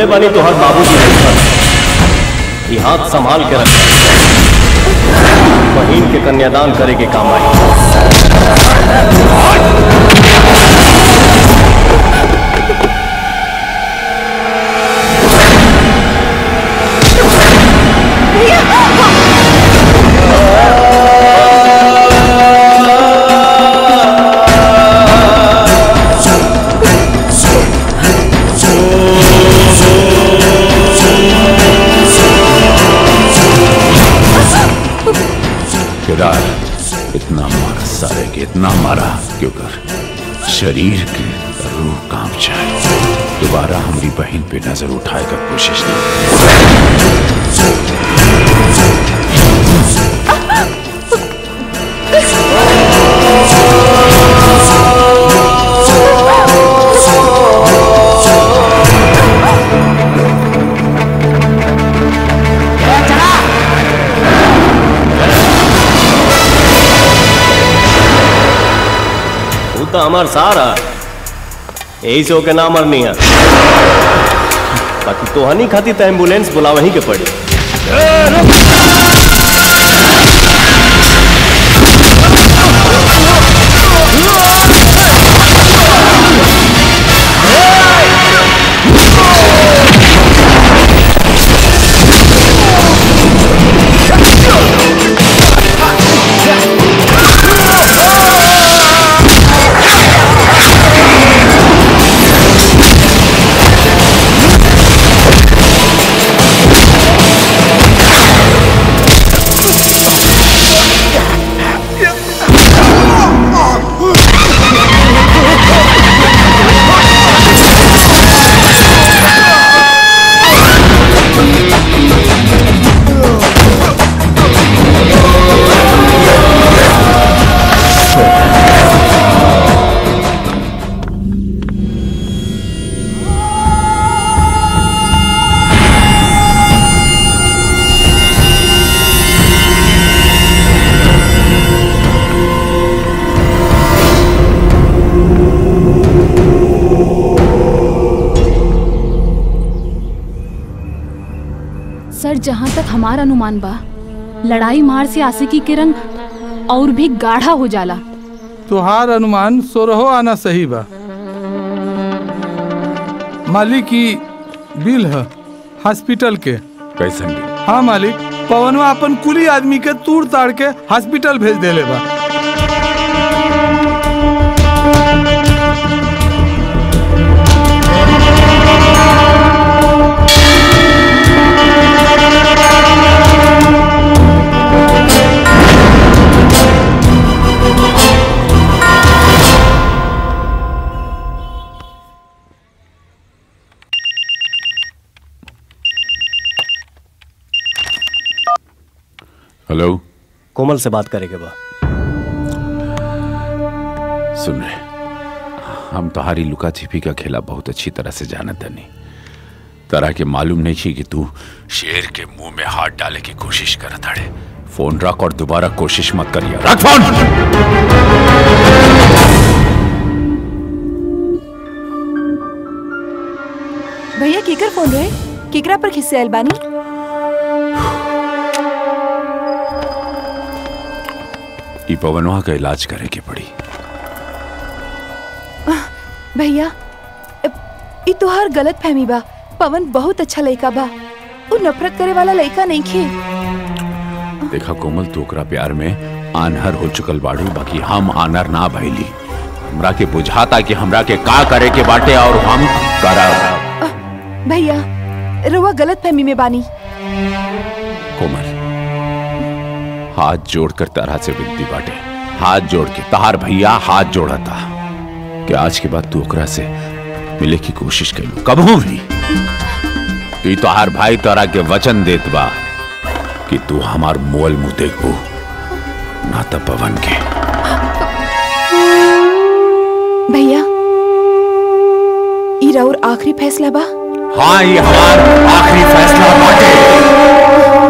सुनले बानी तो हर बाबूजी ये हाथ संभाल के रख। बहन के कन्यादान करे के काम आई शरीर के रूह काम जाए। दोबारा हमारी बहन पे नज़र उठाए का कोशिश। नहीं तो हमार सारा। यही से होके ना मरनी है बाकी तोहनी खाती तो एंबुलेंस बुला वहीं के पड़ी। जहाँ तक हमारा अनुमान बा लड़ाई मार से आशिकी के रंग और भी गाढ़ा हो जाला। तुहार अनुमान सोरहो आना सही बा। मालिक की बिल है हॉस्पिटल के। कैसे हाँ मालिक पवनवा अपन कुली आदमी के तूड़ ताड़ के हॉस्पिटल भेज देले बा। हेलो। कोमल से बात करेंगे बा सुन रहे हम तुम्हारी तो लुका छिपी का खेला बहुत अच्छी तरह से जानत नहीं तरह के मालूम नहीं थी कि तू शेर के मुँह में हाथ डाले की कोशिश करत हड़े। फ़ोन रख और दोबारा कोशिश मत करिए रख फ़ोन! भैया केकर फ़ोन रहे? केकरा पर खिस्से आयल पवनवा का इलाज करे के पड़ी। भैया अ, ई तोहार गलत फहमी बा। पवन बहुत अच्छा लड़का बा। वो नफरत करे वाला लड़का नहीं खे। देखा कोमल तू प्यार में आनहर हो चुकल बाड़ू बाकी हम आनर ना भइली हमरा के बुझाता कि हमरा के का करे के बाटे और हम करब भैया रउआ गलत फहमी में बानी। कोमल हाथ जोड़कर तरह से विनती बाटे। हाथ जोड़ के तहार भैया हाथ जोड़ा था कि आज के बाद तू ओकरा से मिले की कोशिश करू कबू भी ई तोहार भाई तोरा के वचन देत बा कि तू हमार मोल मुँह देखबू ना तो पवन के। भैया ई राउर आखिरी फैसला बा? हाँ ये हमार आखिरी फैसला बाटे।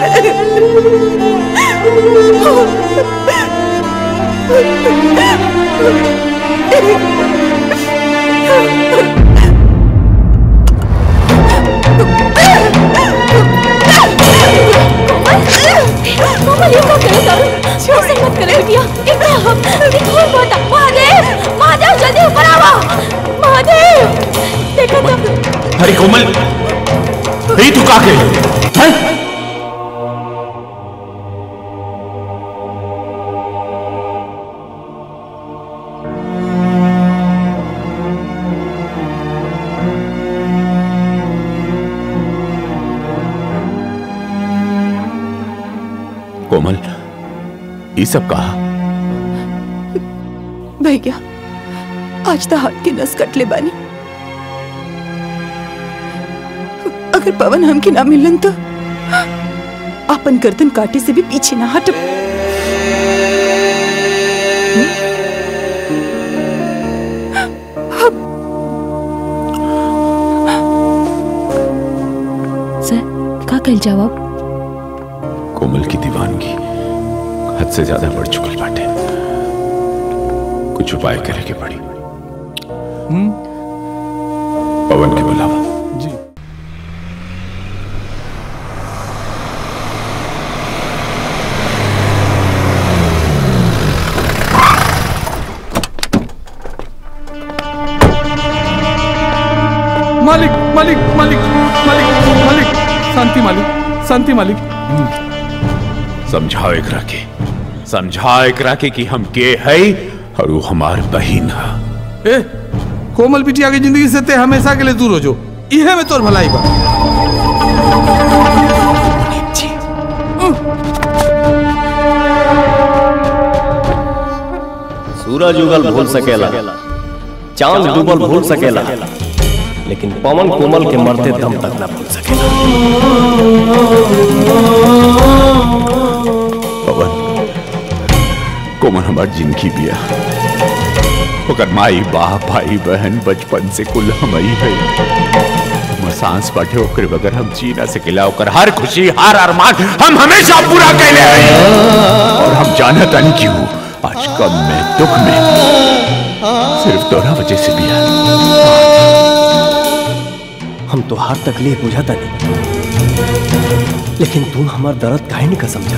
सब कहा। भैया आज तो हाथ की नस कटले बानी। अगर पवन हम हमके ना मिलन तो अपन गर्दन काटे से भी पीछे ना हट सर का कल जवाब? हद से ज़्यादा बढ़ चुकल बाटे कुछ उपाय करे के पड़ी पवन के बुलावा। जी। मालिक मालिक मालिक मालिक मालिक शांति मालिक शांति मालिक। समझाओ एकरा के समझाओ एकरा के कि हम के है और वो हमार बहिन। है ए कोमल बिटिया की ज़िंदगी से ते हमेशा के लिए दूर हो जो। इहे में तोर भलाई बा। सूरज उगल भूल सकेला। चाँद डूबल भूल सकेला। लेकिन पवन कोमल के मरते दम तक ना भूल सकेला। कोमल हमार ज़िंदगी बिया ओकर माई, बाप, भाई, बहन, बचपन से कुल हम ही है सांस बाटे, ओकरे बगैर हम जी ना सकेला। ओकर हर खुशी, हर अरमान हम हमेशा पूरा कैले हैं और हम जानत नहीं क्यों आज कम में, दुख में, सिर्फ़ तोरा वजह से बिया हम तो हार तकलीफ़ बुझाता नहीं लेकिन तू हमार दर्द काहे नहीं का समझा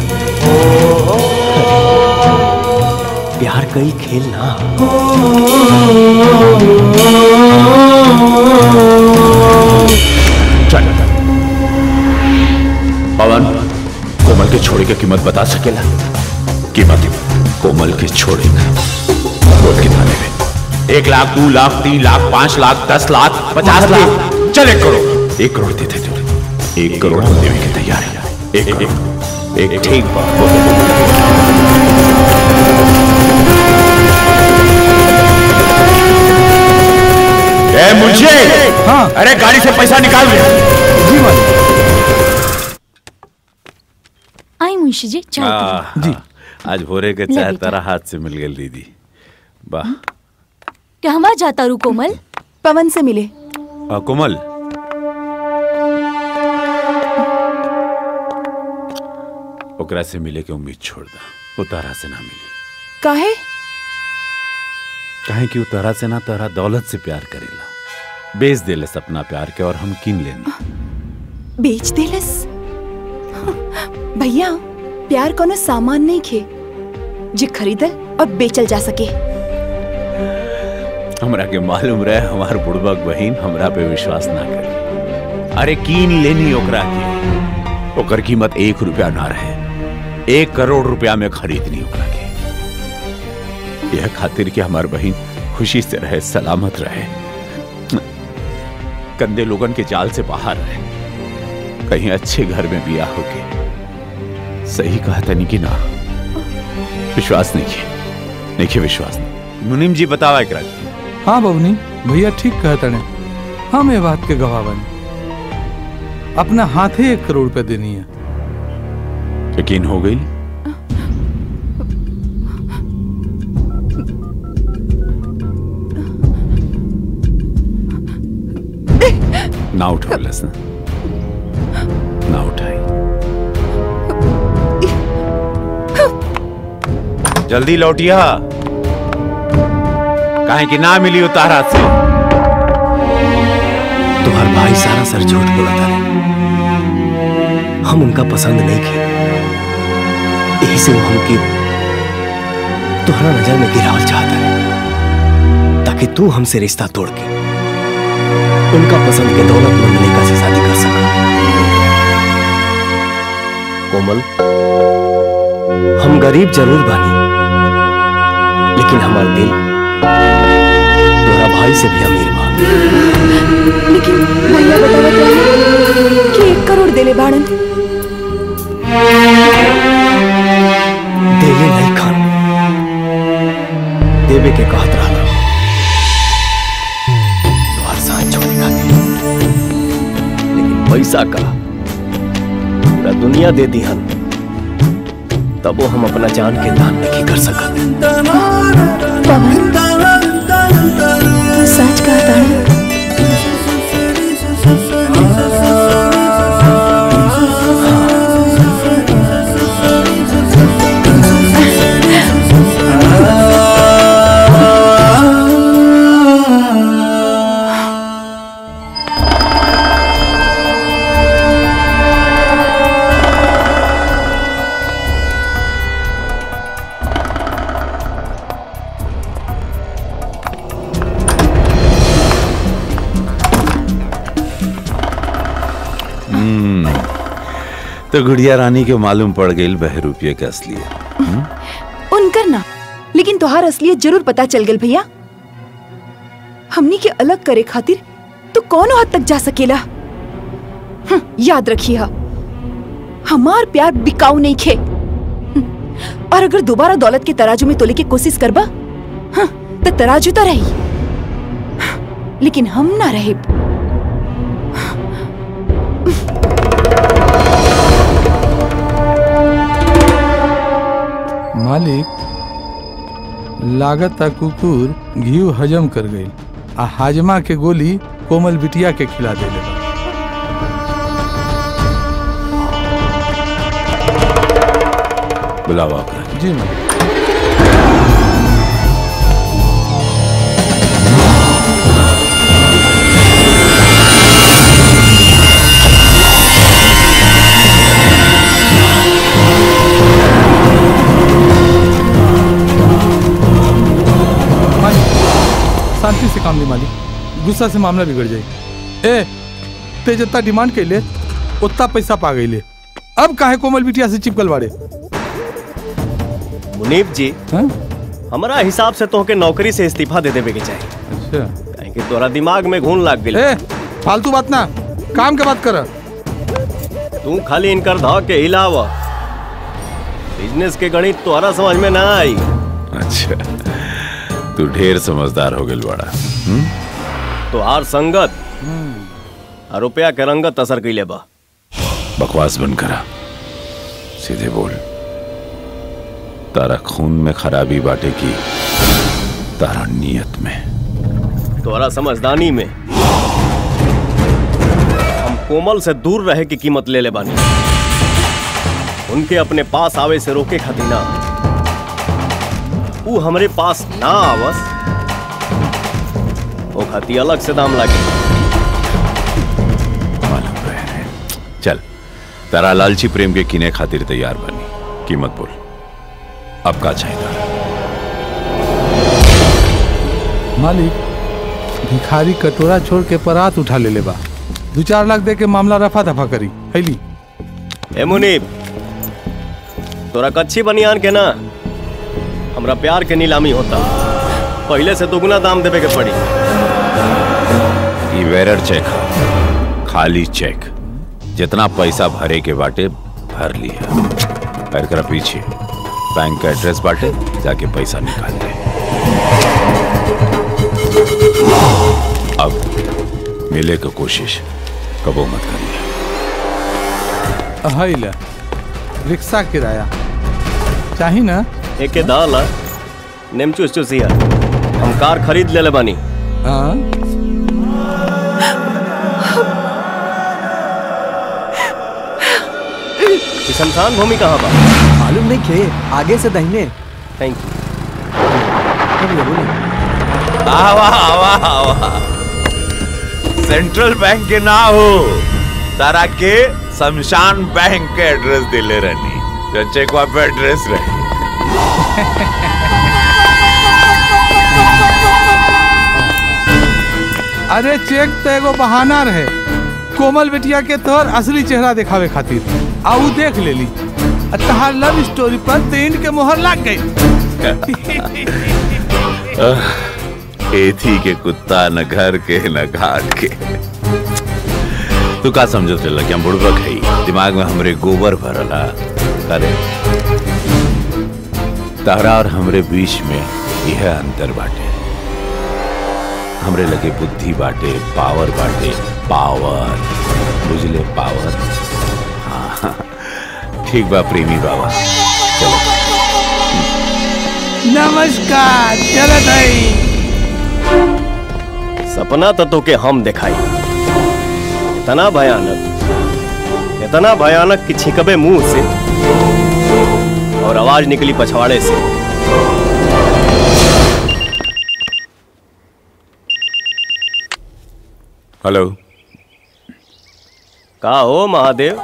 प्यार कई खेल ना चल। पवन, कोमल के छोड़े की कीमत बता सकेला? कीमत कोमल के छोड़े का कितना लेवे एक लाख, दो लाख, तीन लाख, पाँच लाख, दस लाख, पचास लाख। चल, एक करोड़। एक करोड़ देते थे एक करोड़ देने के तैयार एक एक एक ठीक ए मुझे हाँ। अरे गाड़ी से पैसा निकाल ले। जी मालिक। आई मुंशी जी चाय जी। आज भोरे के चाय। तारा हाथ से मिल गई दीदी। वाह। कहवा जाता रू कोमल? पवन से मिले। आ, कोमल। ओकरा से मिले के उम्मीद छोड़ दा। वो तारा से ना मिली। काहे? काहे कि वो तारा से ना तारा दौलत से प्यार करेला। बेच देले अपना प्यार के और हम किन लेना बेच देलस भैया प्यार कोनो सामान नहीं खे जे खरीदल और बेचल जा सके। हमरा के मालूम रहे हमार बुड़बक बहन हमरा पे विश्वास ना करे। अरे कीन लेनी ओकरा के। ओकर कीमत एक रुपया ना रहे। एक करोड़ रुपया में खरीदनी ओकरा के। यह खातिर कि हमार बहन खुशी से रहे सलामत रहे। कंदे लोगन के जाल से बाहर रहे। कहीं अच्छे घर में बिया होके सही कहा तनी कि ना। विश्वास नहीं नहीं विश्वास। नहीं मुनीम जी बतावा एकरा के। हाँ बबनी भैया ठीक कहते ने। हम ये बात के गवाह बने। अपना हाथे एक करोड़ रुपए देनी है। यकीन हो गई? ना उठा लसन ना उठाई जल्दी लौटिया काहे कि ना मिली उतारा से। तुम्हार भाई सारा सर झूठ बोला था। हम उनका पसंद नहीं किए। यही से वो हमकी तुम्हारा नज़र में गिरावल चाहता है। ताकि तू हमसे रिश्ता तोड़ के। उनका पसंद के दौलतमंद लड़का से शादी कर सका। कोमल, हम गरीब ज़रूर बानी, लेकिन हमार दिल तोरा भाई से भी अमीर बा लेकिन भैया बतावत रहे कि एक करोड़ देले बाड़न पैसा का पूरा दुनिया दे दी हम, तबो हम अपना जान के दान नहीं कर सका पवन तू सच कहता है गुड़िया रानी के मालूम पड़ गई बह रुपये का असलियत। उनकर ना लेकिन तोहार असलियत ज़रूर पता चल गल भैया। हमनी के अलग करे खातिर तू कौन हद तक जा सकेला? हम्म, याद रखिया हमार प्यार बिकाऊ नहीं खे। हम्म, और अगर दोबारा दौलत के तराजू में तोले की कोशिश करबा हाँ, तो तराजू तो रही। हाँ, लेकिन हम ना रहे। लागत आ कुकुर घी हजम कर गई आ हाजमा के गोली कोमल बिटिया के खिला दे बा। बुलावा जी मालिक ली मालिक गुस्सा से मामला बिगड़ जाए। ए ते जितना डिमांड कैले उतना पैसा पा गई अब काहे कोमल बिटिया से चिपकल बाड़े? मुनीब जी हैं? हमारा हिसाब से तोहके नौकरी से इस्तीफा दे देवे के चाहिए अच्छा। काहे कि तोरा दिमाग में घून लाग गई फालतू बात ना काम के बात कर। तू खाली इनकर धा के हिलाव। बिज़नेस के गणित तोहरा समझ में ना आई। अच्छा। तू ढेर समझदार हो गई बड़ा। हम्म? तो आर संगत। रुपया के रंगत असर कैले बा। बकवास बंद करा। सीधे बोल। तारा खून में खराबी बाटे की तारा नियत में। तोहरा समझदानी में। हम कोमल से दूर रहे की कीमत ले ले बानी। उनके अपने पास आवे से रोके खातिर ना। ऊ हमरे पास ना आवस। ओ खाती अलग से दाम लागे। चल तारा लालची प्रेम के किने खातिर तैयार बनी। कीमत बोल। अब का चाहिए मालिक भिखारी कटोरा छोड़ के परात उठा ले ले बा दो चार लाख दे के मामला रफा दफ़ा करी हैली ए मुनीब तोरा कच्ची बनियान के ना? हमरा प्यार के नीलामी होता। पहले से दुगना दाम देवे के पड़ी। ई वेरर चेक खाली चेक जितना पैसा भरे के बाटे भर लिया पैर करा पीछे। बैंक का एड्रेस बाटे जाके पैसा निकाल ले। अब मिले की कोशिश। कबो मत करिए। रिक्शा किराया। चाही ना? एके दाल नेमचूस चूसिया हम कार खरीद ले ले बानी। हाँ? शमशान भूमि कहाँ बा? मालूम नहीं खे आगे से दाहिने। Thank you. आवा आवा आवा सेंट्रल बैंक के ना हो। तारा के शमशान बैंक के एड्रेस दिले रहनी। जो चेक पे एड्रेस रहे अरे चेक तो एगो बहाना रहे। कोमल बेटिया के तोहर असली चेहरा दिखावे खातिर। आ ऊ देख लेली। आ तहार लव स्टोरी पर तेन के मोहर लग गई। एथी के कुत्ता न घर के, न घाट के। तू का समझत रहला कि हम बुड़बक है दिमाग में हमरे गोबर भरला अरे तारा और हमरे बीच में यह अंतर बाटे। हमरे लगे बुद्धि बाटे पावर बाटे पावर बुझले पावर। हाँ ठीक बा प्रेमी बाबा। चलो। नमस्कार चलत हई सपना तो के हम दिखाई। इतना भयानक इतना भयानक कि छिकबे मुँह से। और आवाज़ निकली पछवाड़े से। हेलो। का हो महादेव?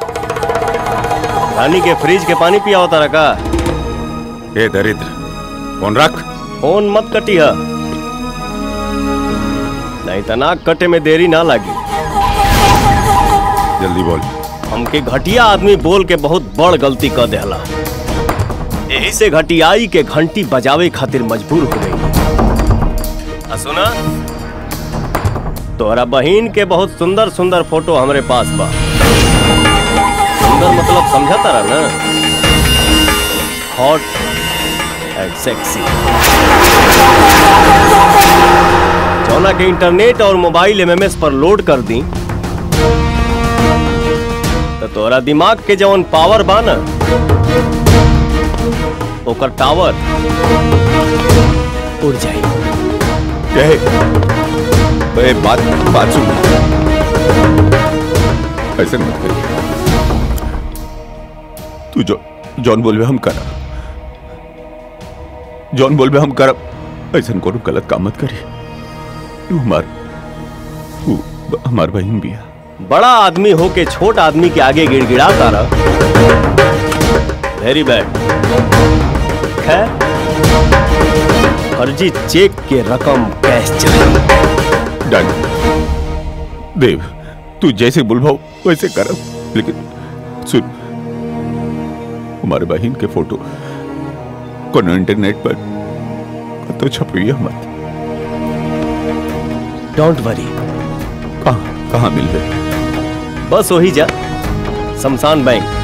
रानी के फ्रिज के पानी पिया होता रखा ए दरिद्र फ़ोन रख। फ़ोन मत कटिया नहीं तो नाक कटे में देरी ना लगी। जल्दी बोल। हमके घटिया आदमी बोल के बहुत बड़ गलती कर देहला। से घटियाई के घंटी बजावे खातिर मजबूर हो गई। सुना? तोहरा बहिन के बहुत सुंदर सुंदर फ़ोटो हमारे पास बा। सुंदर मतलब समझा तारा ना? हॉट एंड सेक्सी जौना के इंटरनेट और मोबाइल एमएमएस पर लोड कर दी तो तोरा दिमाग के जवन पावर बा ना ओकर टावर। उड़ जाई ए, ए, बात बात सुन ऐसे मत करिए तू जो जॉन बोलबे हम करब। जॉन बोलबे हम करब। ऐसा कोनो गलत काम मत करिए। तू हमार तू हमार बहन भी है। बड़ा आदमी हो के छोट आदमी के आगे गिड़गिड़ा तारा वेरी बैड खैर फर्जी चेक के रकम कैश डन। देव तू जैसे बुलवाओ वैसे करब लेकिन सुन हमारे बहन के फ़ोटो कोनो इंटरनेट पर तो छपिए मत। डोंट वरी कहाँ कहाँ मिल गए बस वही जा शमशान बैंक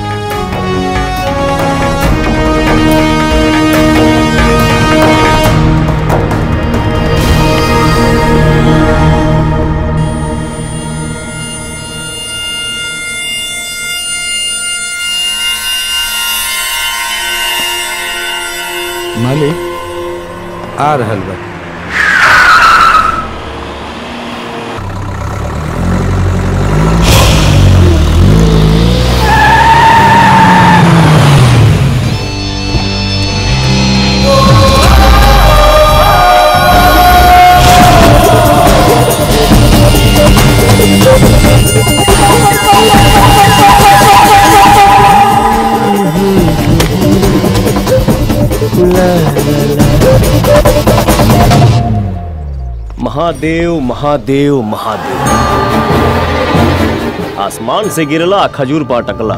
मालिक आ रहा बा। महादेव महादेव महादेव। आसमान से गिरला खजूर पा टकला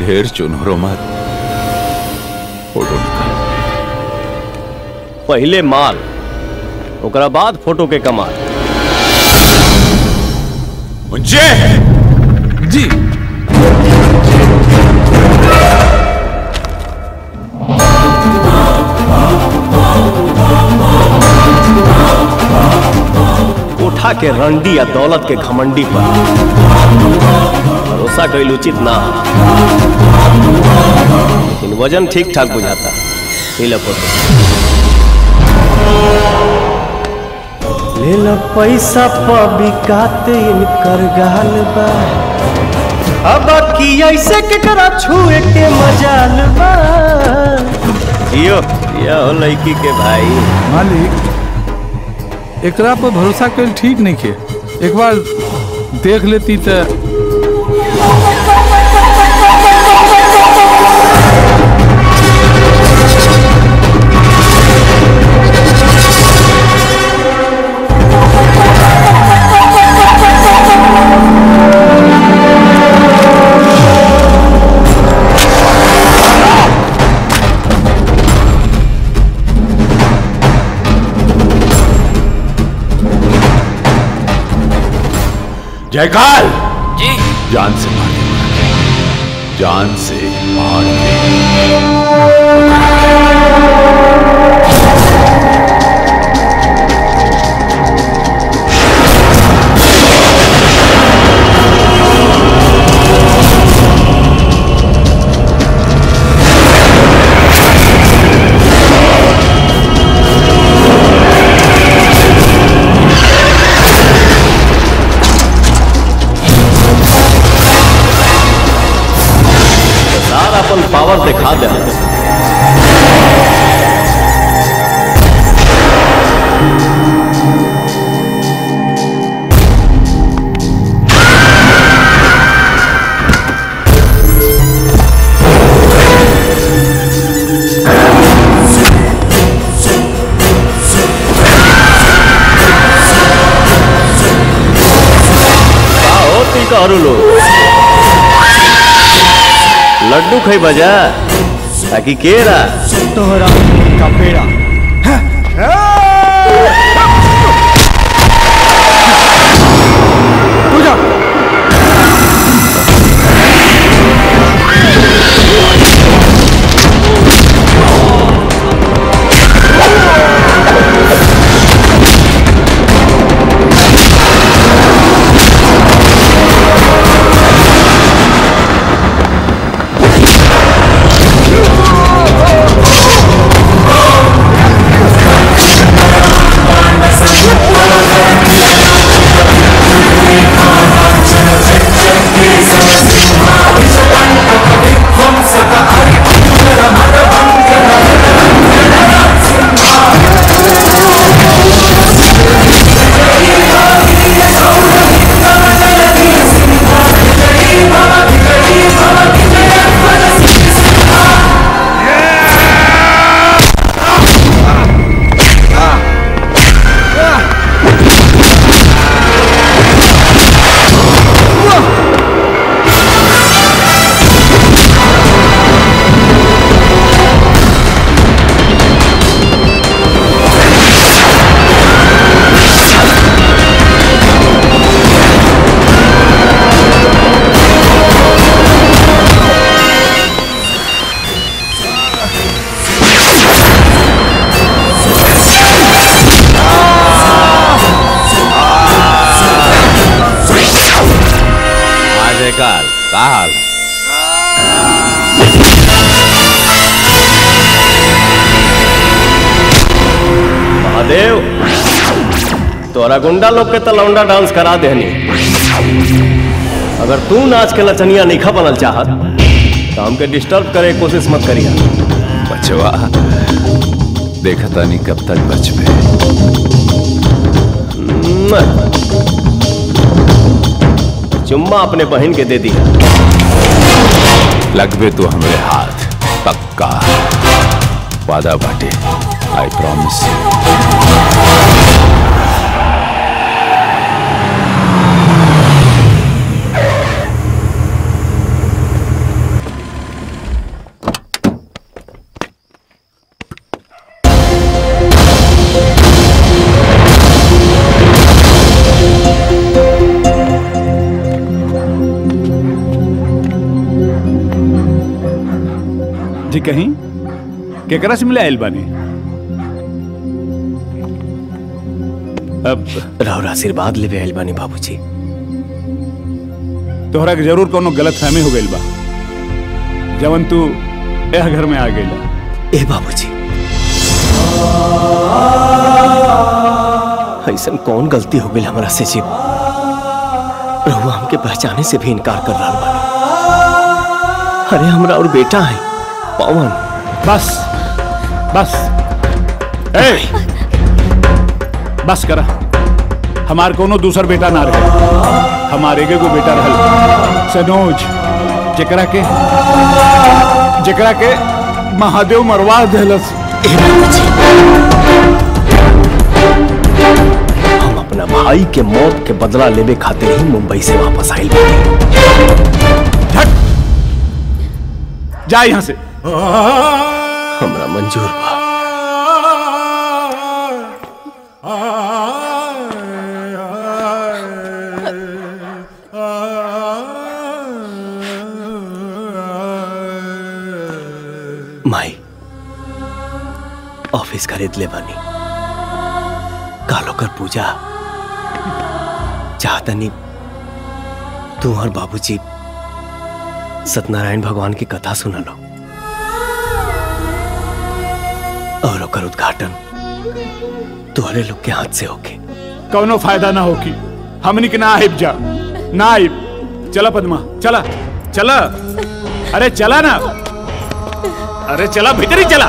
ढेर चुनहरो मत फ़ोटो निकाल। पहले माल ओकरा बाद फ़ोटो के कमाल। मुझे? जी। के रंडी या दौलत के घमंडी पर। भरोसा कैल उचित ना। लेकिन वज़न ठीक ठाक बुझाता ले लो पैसा पबिकाते इनकर गाल बा। अब की ऐसे के करा छुए के मजाल बा। जियो ये हो लड़की के भाई। मालिक एकरा पर भरोसा कर ठीक नहीं के एक बार देख लेती तो जयकाल। जी। जान से मार जान से मार बजा ताकि केरा तोहरा का महादेव तोरा गुंडा लोग के तो लौंडा डांस करा देनी अगर तू नाच के लचनिया नहीं बनल चाहत तो हमके डिस्टर्ब करे कोशिश मत करिया। बचवा देखा तानी कब तक बच में चुम्मा अपने बहन के दे दिया। लगवे तो हमरे हाथ पक्का। वादा बाटे आई प्रॉमिस कहीं? केकरा से मिले आयल बानी? अब राहुल आशीर्वाद लेवे आइल बानी बाबूजी। तोहरा के ज़रूर कोनो गलत फहमी हो गइल बा। जवन तू यह घर में आ गइला। ए बाबूजी। ऐसन कौन गलती हो गई हमारा से जीव? रहुआ हमके पहचाने से भी इनकार कर रहा बानी। अरे हमारा और बेटा है। पवन। बस बस। ए बस करा। हमार कोनो दूसर बेटा ना रहे। हमारे एके को बेटा रहल। सनोज जेकरा के जेकरा के महादेव मरवा देलस। हम अपना भाई के मौत के बदला लेवे खातिर ही मुंबई से वापस आइल बानी जा यहाँ से। हमरा मंजूर माई, ऑफ़िस खरीद ले बनी। कालो कर पूजा। चाहतनी तू और बाबूजी, सत्यनारायण भगवान की कथा सुना लो। ओकर उद्घाटन। तुम्हारे लोग के हाथ से होके। कौनो फ़ायदा ना होगी हमनी के ना आइब जा। ना आइब चला पद्मा। चला। चला। अरे चला ना। अरे चला, भीतर ही चला।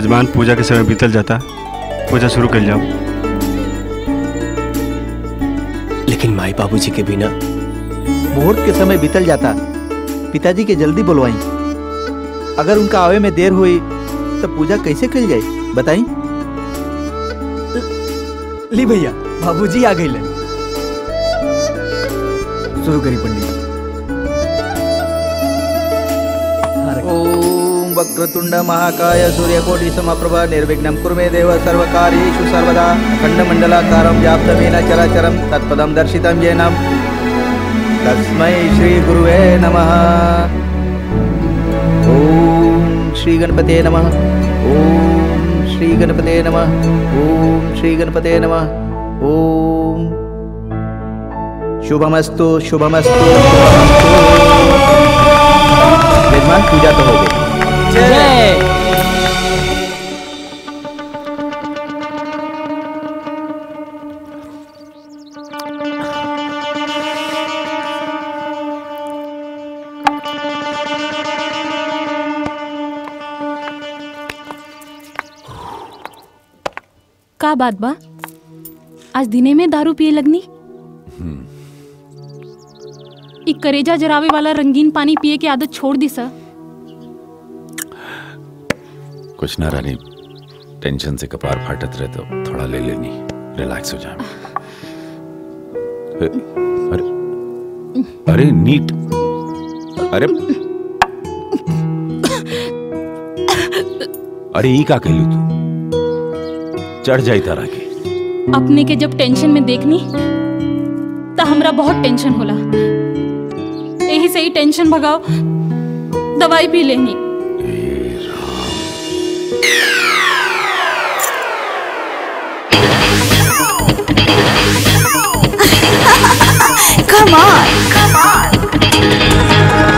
जजमान पूजा के समय बीतल जाता। पूजा शुरू कर जाओ। लेकिन माई बाबूजी के बिना मुहूर्त के समय बीतल जाता। पिताजी के जल्दी बुलवाई। अगर उनका आवे में देर हुई तो पूजा कैसे कल जाए? बताई। ली भैया बाबूजी आ गई शुरू करी पंडित। वक्रतुंड महाकाय सूर्यकोटि समप्रभा निर्विघ्नं कुर्मे देव सर्वकार्येषु सर्वदा खण्डमण्डलाकारं व्याप्तमेन चराचरं तत्पदं दर्शितं येन। तस्मै श्रीगुरुवे नमः। ॐ श्रीगणपते नमः। ॐ श्रीगणपते नमः। ॐ श्रीगणपते नमः। ॐ। शुभमस्तु शुभमस्तु शुभमस्तु। पूजा तो हो गई। जय का बात बा? आज दिने में दारू पिए लगनी? इ करेजा जरावे वाला रंगीन पानी पिए के आदत छोड़ दी सर। कुछ ना रानी टेंशन से कपार फाटत रहे तो थोड़ा ले लेनी रिलैक्स हो जाए अरे अरे, नीट। अरे अरे ई का कहलू तू। चढ़ जाई तारा के अपने के जब टेंशन में देखनी तो हमरा बहुत टेंशन होला। यही से ही टेंशन भगाओ, दवाई पी लेनी। Come on, come on.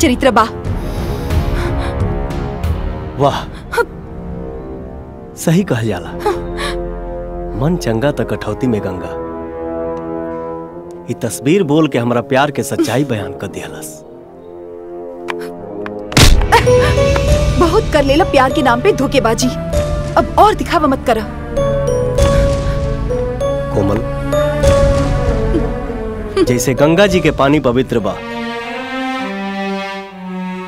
चरित्र बा। वाह। सही कह जाला। मन चंगा त कठौती में गंगा। ई तस्वीर बोल के हमरा प्यार के सच्चाई बयान कर दियालस बहुत कर लेला प्यार के नाम पे धोखेबाजी। अब और दिखावा मत करा। कोमल जैसे गंगा जी के पानी पवित्र बा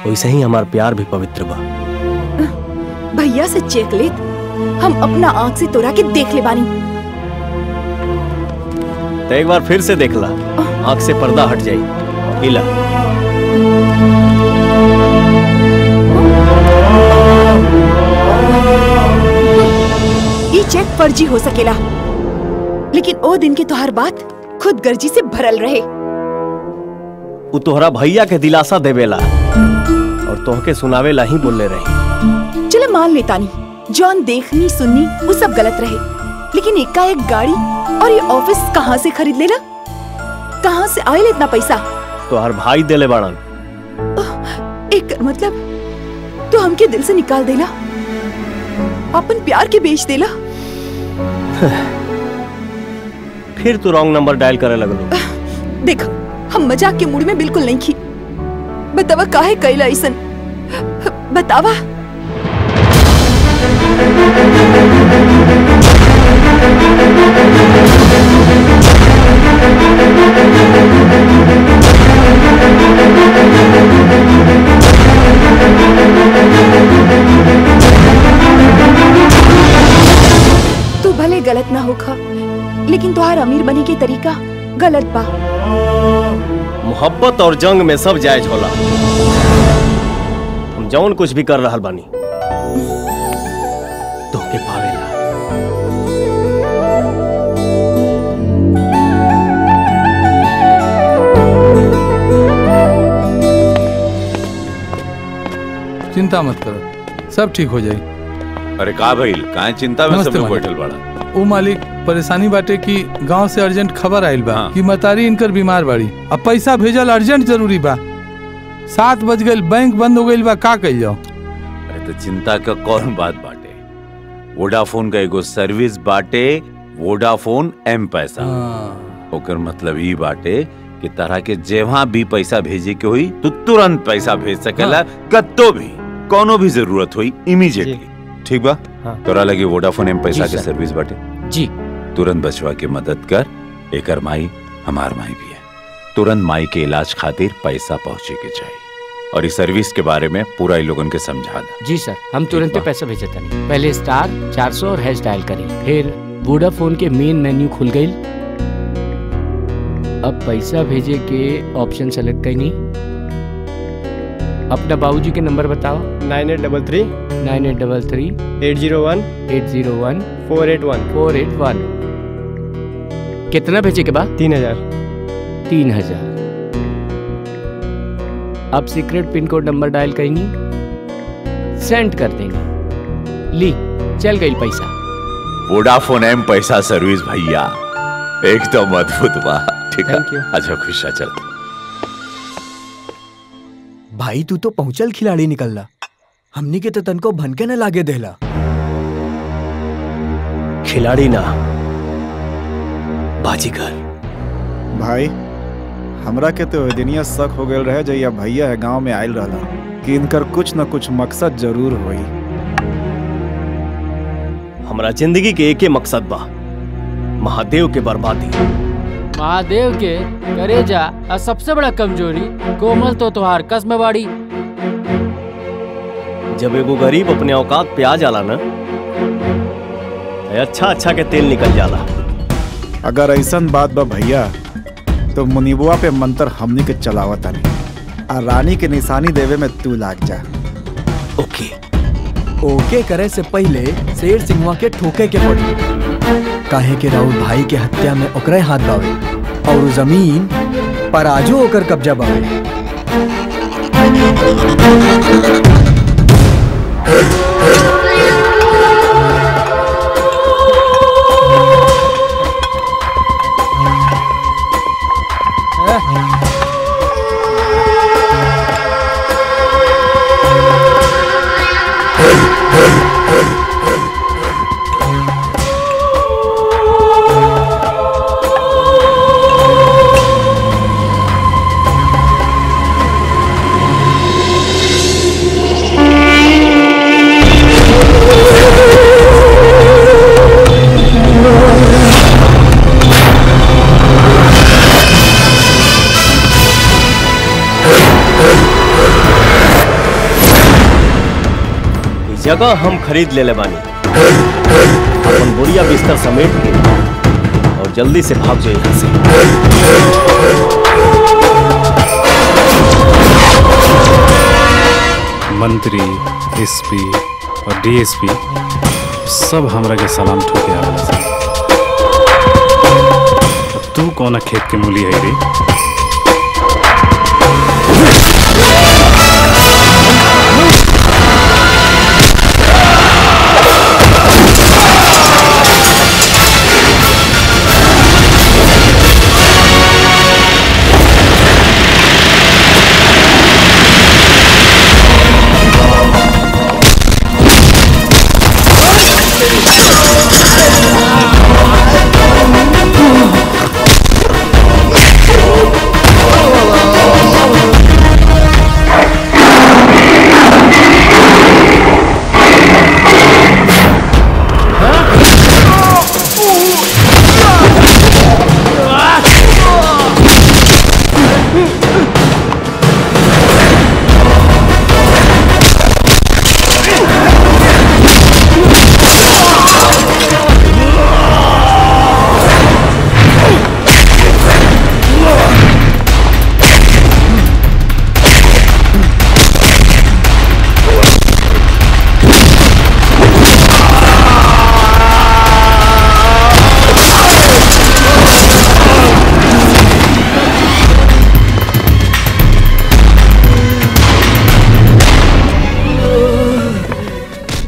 वैसे ही हमार प्यार भी पवित्र बा। भैया से चेक लेत हम अपना आँख से तोरा के देख ले बानी। तो एक बार फिर से देख ला आँख से पर्दा हट जाई। इला चेक फर्जी हो सकेला। लेकिन ओ दिन के तोहार बात खुद गर्जी से भरल रहे। उ तोहरा भैया के दिलासा देवेला। और तोहके सुनावेला ही बोले रही। चलो मान लेता नहीं जॉन देखनी सुननी वो सब गलत रहे। लेकिन एका एक गाड़ी और ये ऑफ़िस कहाँ से खरीद लेला? कहाँ से आयल इतना पैसा? तोहर भाई देले बाड़न। एक मतलब तो हमके दिल से निकाल देला? अपन प्यार के बेच देला? फिर तू रॉन्ग नंबर डायल करे लगलो। देख हम मज़ाक के मूड में बिल्कुल नहीं खी। बतावा काहे कैला ऐसन बतावा। तू भले गलत ना होखा, लेकिन तुहार अमीर बने के तरीका गलत बा। मोहब्बत और जंग में सब जायज़ होला। हम जौन कुछ भी कर रहल बानी तोहके पावेला। चिंता मत करो सब ठीक हो जाए अरे का भइल? काहे चिंता में सब। बैठल बाड़ा ओ मालिक परेशानी बाटे कि गाँव से अर्जेंट खबर आइल बा कि मतारी इनकर बीमार बाड़ी। अब पैसा भेजल अर्जेंट ज़रूरी बा। सात बज गइल बैंक बंद हो गइल बा का कइल जाओ? अरे तो चिंता का कौन बात बाटे? वोडाफोन का एगो सर्विस बाटे वोडाफोन एम पैसा। ओकर मतलब ई बाटे कि तरह के जेवा भी पैसा भेजे के हुई तो तुरंत पैसा भेज सकेला कत्तो भी कोनो भी ज़रूरत हुई इमीडिएटली ठीक बा? तोरा लगे वोडाफोन एम पैसा के सर्विस बाटे। जी। तुरंत बचवा के मदद कर एकर माई हमार माई भी है। तुरंत माई के इलाज खातिर पैसा पहुँचे के चाहिए और इस सर्विस के बारे में पूरा इन लोगन के समझा दा जी सर हम तुरंत। पैसा भेजता नहीं पहले स्टार 400 और हैश डायल करी। फिर वोडाफोन के मेन मेन्यू खुल गई। अब पैसा भेजे के ऑप्शन सेलेक्ट करी अपना बाबूजी के नंबर बताओ। Nine eight double three. Nine eight double three. Eight zero one. Eight zero one. Four eight one. Four eight one. कितना भेजे के बाद? तीन हज़ार। तीन हज़ार। अब secret pin code number dial करेंगी। सेंड कर देंगे। ली चल गई पैसा। वोडाफोन एम पैसा सर्विस भैया। एकदम अद्भुत बा ठीक है। अच्छा खुशा चल। भाई तू तो पहुंचल खिलाड़ी निकलला। हमनी के तो तनको भनके न लागे देला खिलाड़ी ना। बाजीगर भाई हमरा के तो दिनिया शक हो गल रहे जैया भैया है गाँव में आयल रहला। कि इनकर कुछ न कुछ मकसद ज़रूर होई। हमरा ज़िंदगी के एके मकसद बा। महादेव के बर्बादी। महादेव के करेजा और सबसे बड़ा कमज़ोरी कोमल तो तुहार कसम बाड़ी जब एगो गरीब अपने औकात पे आ जाला ना तो अच्छा अच्छा के तेल निकल जाला। अगर ऐसा बात बा भैया तो मुनिबुआ पे मंत्र हमनी के चलावत तानी आ रानी के निशानी देवे में तू लाग जा। ओके। ओके करे से पहले शेर सिंहवा के ठोके के पड़ी। काहे के राहुल भाई के हत्या में ओकरे हाथ बावे। और ज़मीन पर आजो होकर कब्जा बावे जगह हम खरीद ले ले बानी। अपन बोरिया बिस्तर समेट के और जल्दी से भाग जाओ यहाँ से। मंत्री एसपी और डीएसपी सब हमरा के सलाम ठोके आवेला तू कौन खेत के मूली है रे?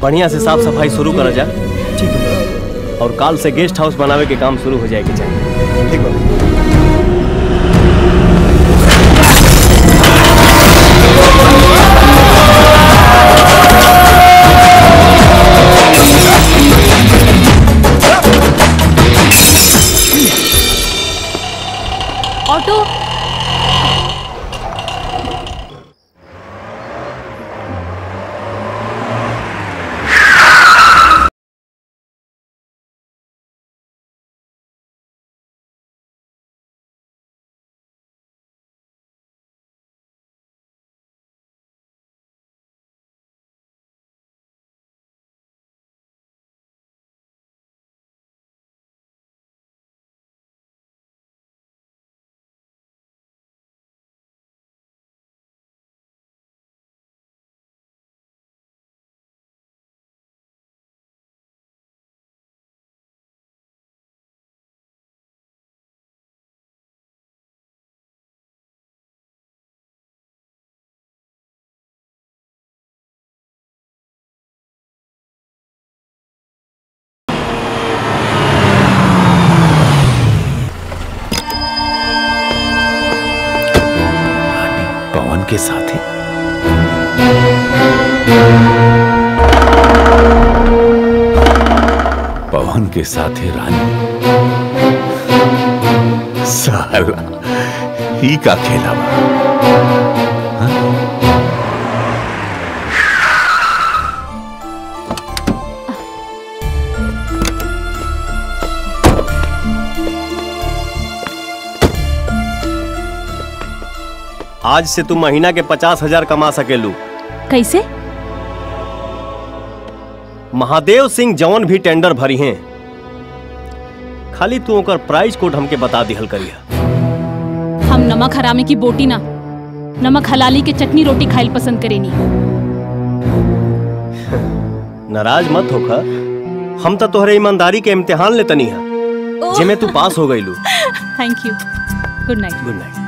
बढ़िया से साफ़ सफ़ाई शुरू करा जाए ठीक है। और काल से गेस्ट हाउस बनावे के काम शुरू हो जाएगी चाहिए। के साथ ही। पवन के साथ ही रानी। साला ही का खेला आज से तू महीना के पचास हज़ार कमा सकेलू। कैसे? महादेव सिंह जवन भी टेंडर भरी हैं खाली तू ओकर प्राइस कोड हमके बता दिहल करिया। हम नमक हरामे की बोटी ना नमक हलाली के चटनी रोटी खाइल पसंद करेनी। नाराज़ मत होखा हम तो तोहरे ईमानदारी के इम्तिहान ले तनी हा जिमे तू पास हो गई लू thank you good night good night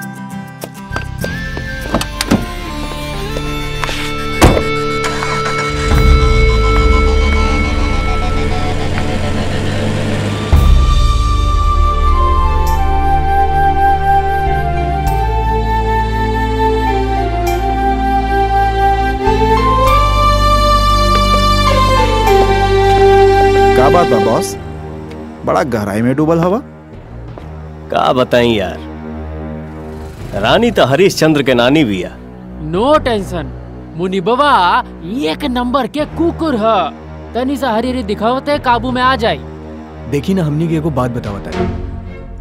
बड़ा गहराई में डूबल हवा। का बताई यार? रानी तो हरीश चंद्र के नानी भी है। नो टेंशन मुनि बाबा एक नंबर के कुकुर ह। तनी सा हरी हरी दिखावते काबू में आ जाई। देखी ना हमनी के एगो बात बतावता है।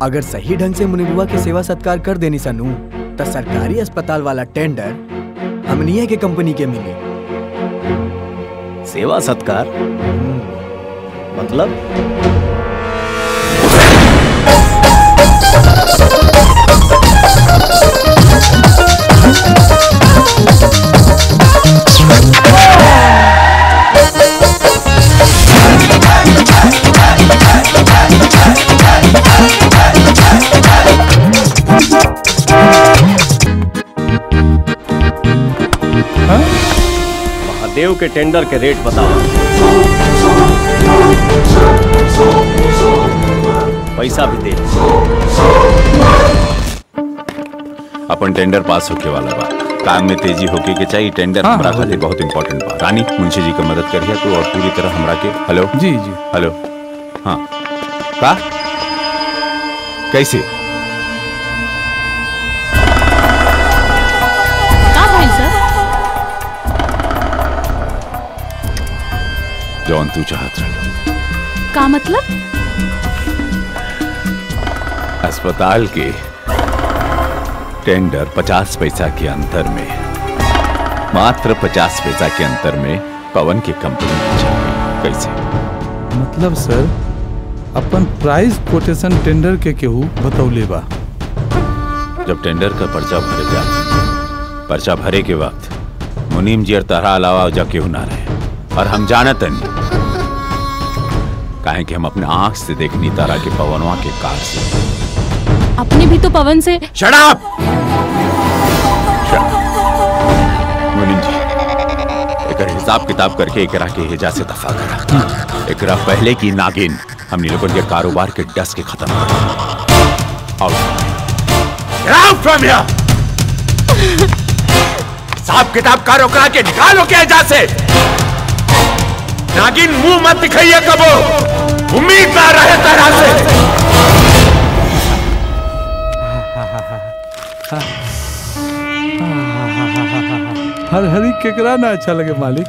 अगर सही ढंग से मुनिबुआ के सेवा सत्कार कर देनी सनू तो सरकारी अस्पताल वाला टेंडर हमनिए के कंपनी के मिली। सेवा सत्कार? मतलब? महादेव के टेंडर के रेट बताओ। पैसा भी दे। अपन टेंडर पास होके वाला बा। काम में तेज़ी होके के चाहिए टेंडर हाँ, हमरा हाँ, खातिर बहुत इंपॉर्टेंट बा। रानी मुंशी जी का मदद करिए तो और पूरी तरह हमरा के। हेलो जी जी। हेलो हाँ। का कैसे? का भाई सर? जौन तू चाहत रहो। का मतलब? अस्पताल के टेंडर पचास पैसा के अंतर में मात्र पचास पैसा के अंतर में पवन की कंपनी कैसे? मतलब सर अपन प्राइस कोटेशन टेंडर के केहू बतौले बा। जब टेंडर का पर्चा भरे जा पर्चा भरे के वक्त मुनीम जी और तारा अलावा जा केहू ना रहे और हम जानत नहीं काहे कि हम अपने आँख से देखनी तारा के पवनवा के कार से। अपने भी तो पवन से शराब हिसाब किताब करके एकरा के हेजा से दफ़ा करा एकरा पहले की नागिन हमनी लोगन के कारोबार के डस के खत्म! हिसाब किताब कारो करा के निकालो के एजा से नागिन मुँह मत दिखाइए कबो। उम्मीद ना रहे तरह से हर हरी केकरा ना अच्छा लगे मालिक।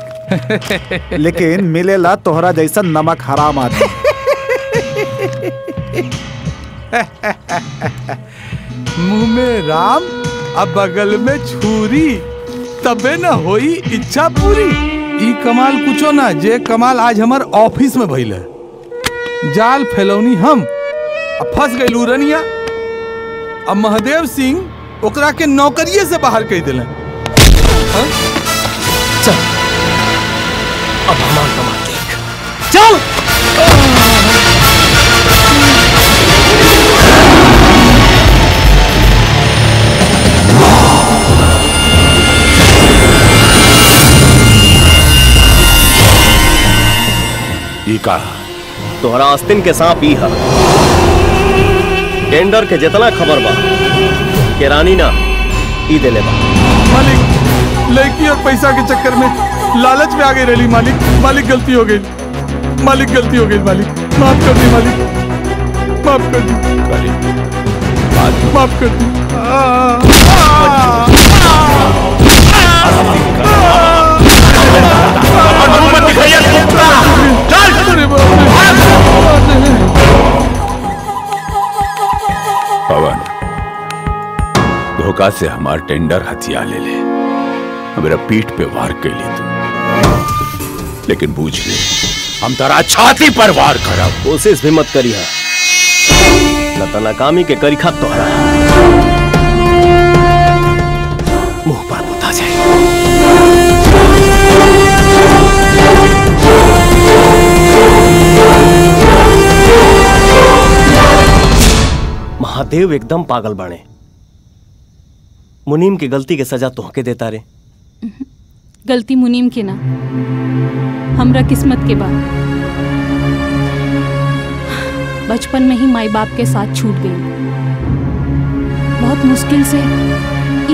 लेकिन मिलेला तोहरा जैसा नमक हराम आदमी। मुँह में राम अब बगल में छुरी। तबे न होई इच्छा पूरी। ई कमाल कुछो ना जे कमाल आज हमर ऑफ़िस में भइल है। जाल फैलौनी हम अब फंस गई रनिया। अब महादेव सिंह ओकरा के नौकरिये से बाहर कह दिले चल। अब हमार कमाल देख। चल। का? तोहरा आस्तीन के सांप ई हा। टेंडर के जितना खबर बा। के रानी ना ई देले बा। मालिक लड़की और पैसा के चक्कर में लालच में आ गई रही मालिक। मालिक गलती हो गई। मालिक गलती हो गई मालिक। माफ़ कर दी मालिक। माफ़ कर दी। मालिक माफ़ कर दी। आ, पवन धोखा से हमार टेंडर हथिया ले ले। मेरा पीठ पे वार कर ली तू। लेकिन बूझ ले हम तारा छाती पर वार करब। कोशिश भी मत करी न नाकामी के करीखा तोहरा। मुँह पर बुता जाए। महादेव एकदम पागल बाणे मुनीम की गलती के सजा तोहके देता रे। गलती मुनीम के ना। हमरा किस्मत के बाद। बचपन में ही माई बाप के साथ छूट गई। बहुत मुश्किल से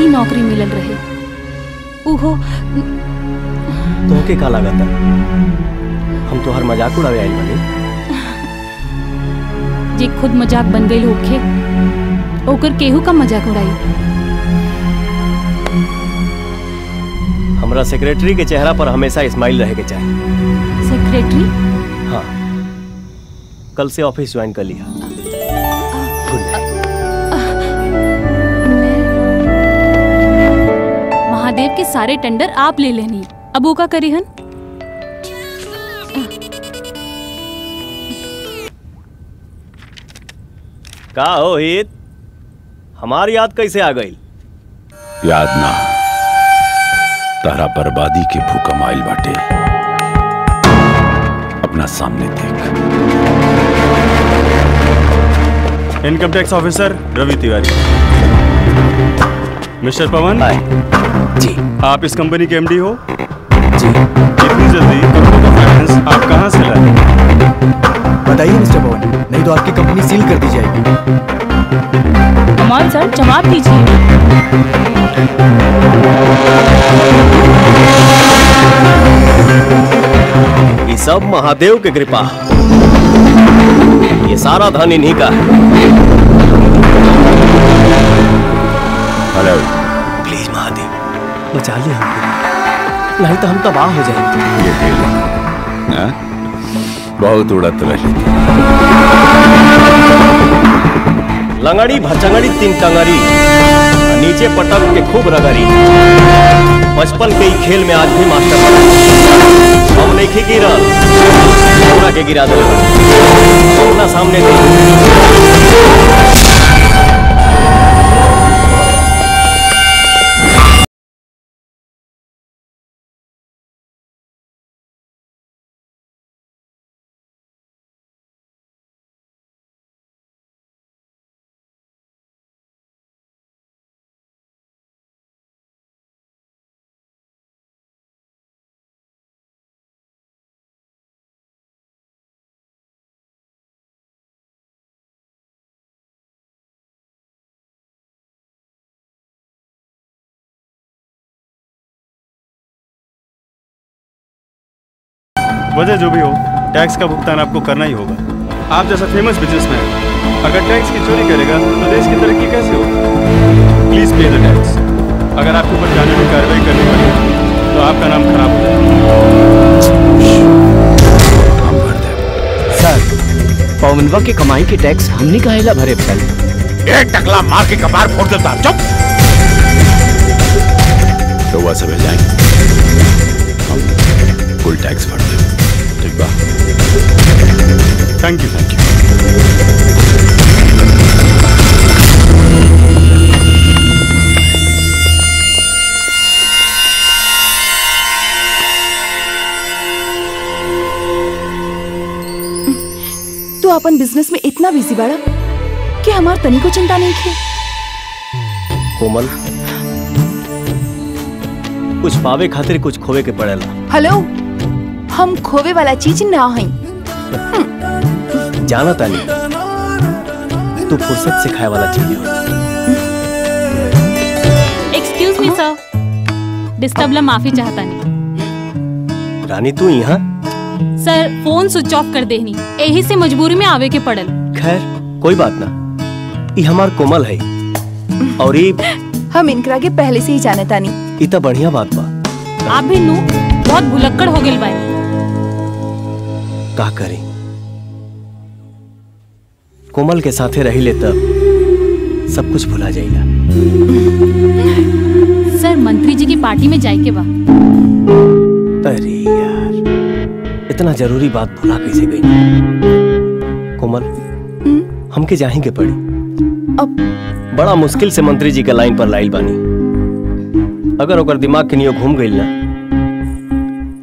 ई नौकरी मिलल रहे। उहो तोहके का लागता हम तोहर मज़ाक उड़ावे आई बनी। जे खुद मज़ाक बन गई होखे ओकर केहू का मज़ाक उड़ाई? हमारा सेक्रेटरी के चेहरा पर हमेशा स्माइल रहे के चाहिए सेक्रेटरी हाँ। कल से ऑफ़िस ज्वाइन कर लिया। महादेव के सारे टेंडर आप ले लेनी। अबू का करिहन का हो हित? हमारी याद कैसे आ गई? याद ना। तारा बर्बादी के भूकम आइल बाटे। अपना सामने देख। Income tax officer Ravi Tiwari mister Pawan ji. आप इस कंपनी के एमडी हो? जी। इतनी जल्दी कंपनी का फाइनेंस आप कहाँ से लाए? बताइए मिस्टर पवन नहीं तो आपकी कंपनी सील कर दी जाएगी। कमाल सर जवाब दीजिए। ये सब महादेव की कृपा। ये सारा धन इन्हीं का है। हेलो। प्लीज़ महादेव। बचा ले हमको। नहीं तो हम तबाह हो जाएँगे। ये हाँ? बहुत उड़त रही लंगड़ी, भचंगड़ी, तीन टंगड़ी नीचे पटक के खूब रगड़ी। बचपन के ही खेल में आज भी मास्टर। हम नहीं गिरल के गिरा दे। सामने नहीं वजह जो भी हो टैक्स का भुगतान आपको करना ही होगा। आप जैसा फ़ेमस बिजनेसमैन अगर टैक्स की चोरी करेगा तो देश की तरक्की कैसे होगी? प्लीज़ पे द टैक्स अगर आपके ऊपर जाने में कार्रवाई करनी पड़े तो आपका नाम खराब हो जाएगा। सर पवनवा की कमाई के टैक्स हमने काहेला भरे पहले एक टकला मार के कपार फोड़ देता चुप। तो वह सब जाएँगे। हम कुल टैक्स भर दे ठीक बा थैंक यू थैंक यू तू अपन बिज़नेस में इतना बिज़ी बाड़ा? कि हमार तनी को चिंता नहीं खे कोमल। कुछ पावे खातिर कुछ खोवे के पड़ेला। हेलो हम खोवे वाला चीज़ ना हई। जाना तानी तू फुर्सत से खाए वाला चीज़ एक्सक्यूज मी सर डिस्टर्ब ला माफ़ी चाहता नहीं। रानी तू यहाँ? सर फ़ोन स्विच ऑफ़ कर देनी यही से मजबूरी में आवे के पड़ल। खैर कोई बात ना। ये हमार कोमल है। और ये हम इनकरा के पहले से ही जाने तानी। ई तो बढ़िया बात बा। आप भी नू बहुत भुलक्कड़ हो गए बाय का करी। कोमल के साथे रही ले तब सब कुछ भुला जाएगा। सर मंत्री जी की पार्टी में जाए के बा अरे यार इतना ज़रूरी बात भुला कैसे गई? कोमल हमके जाएँगे पड़ी। अब बड़ा मुश्किल से मंत्री जी के लाइन पर लाइल बानी। अगर ओकर दिमाग के नियो घूम गई ना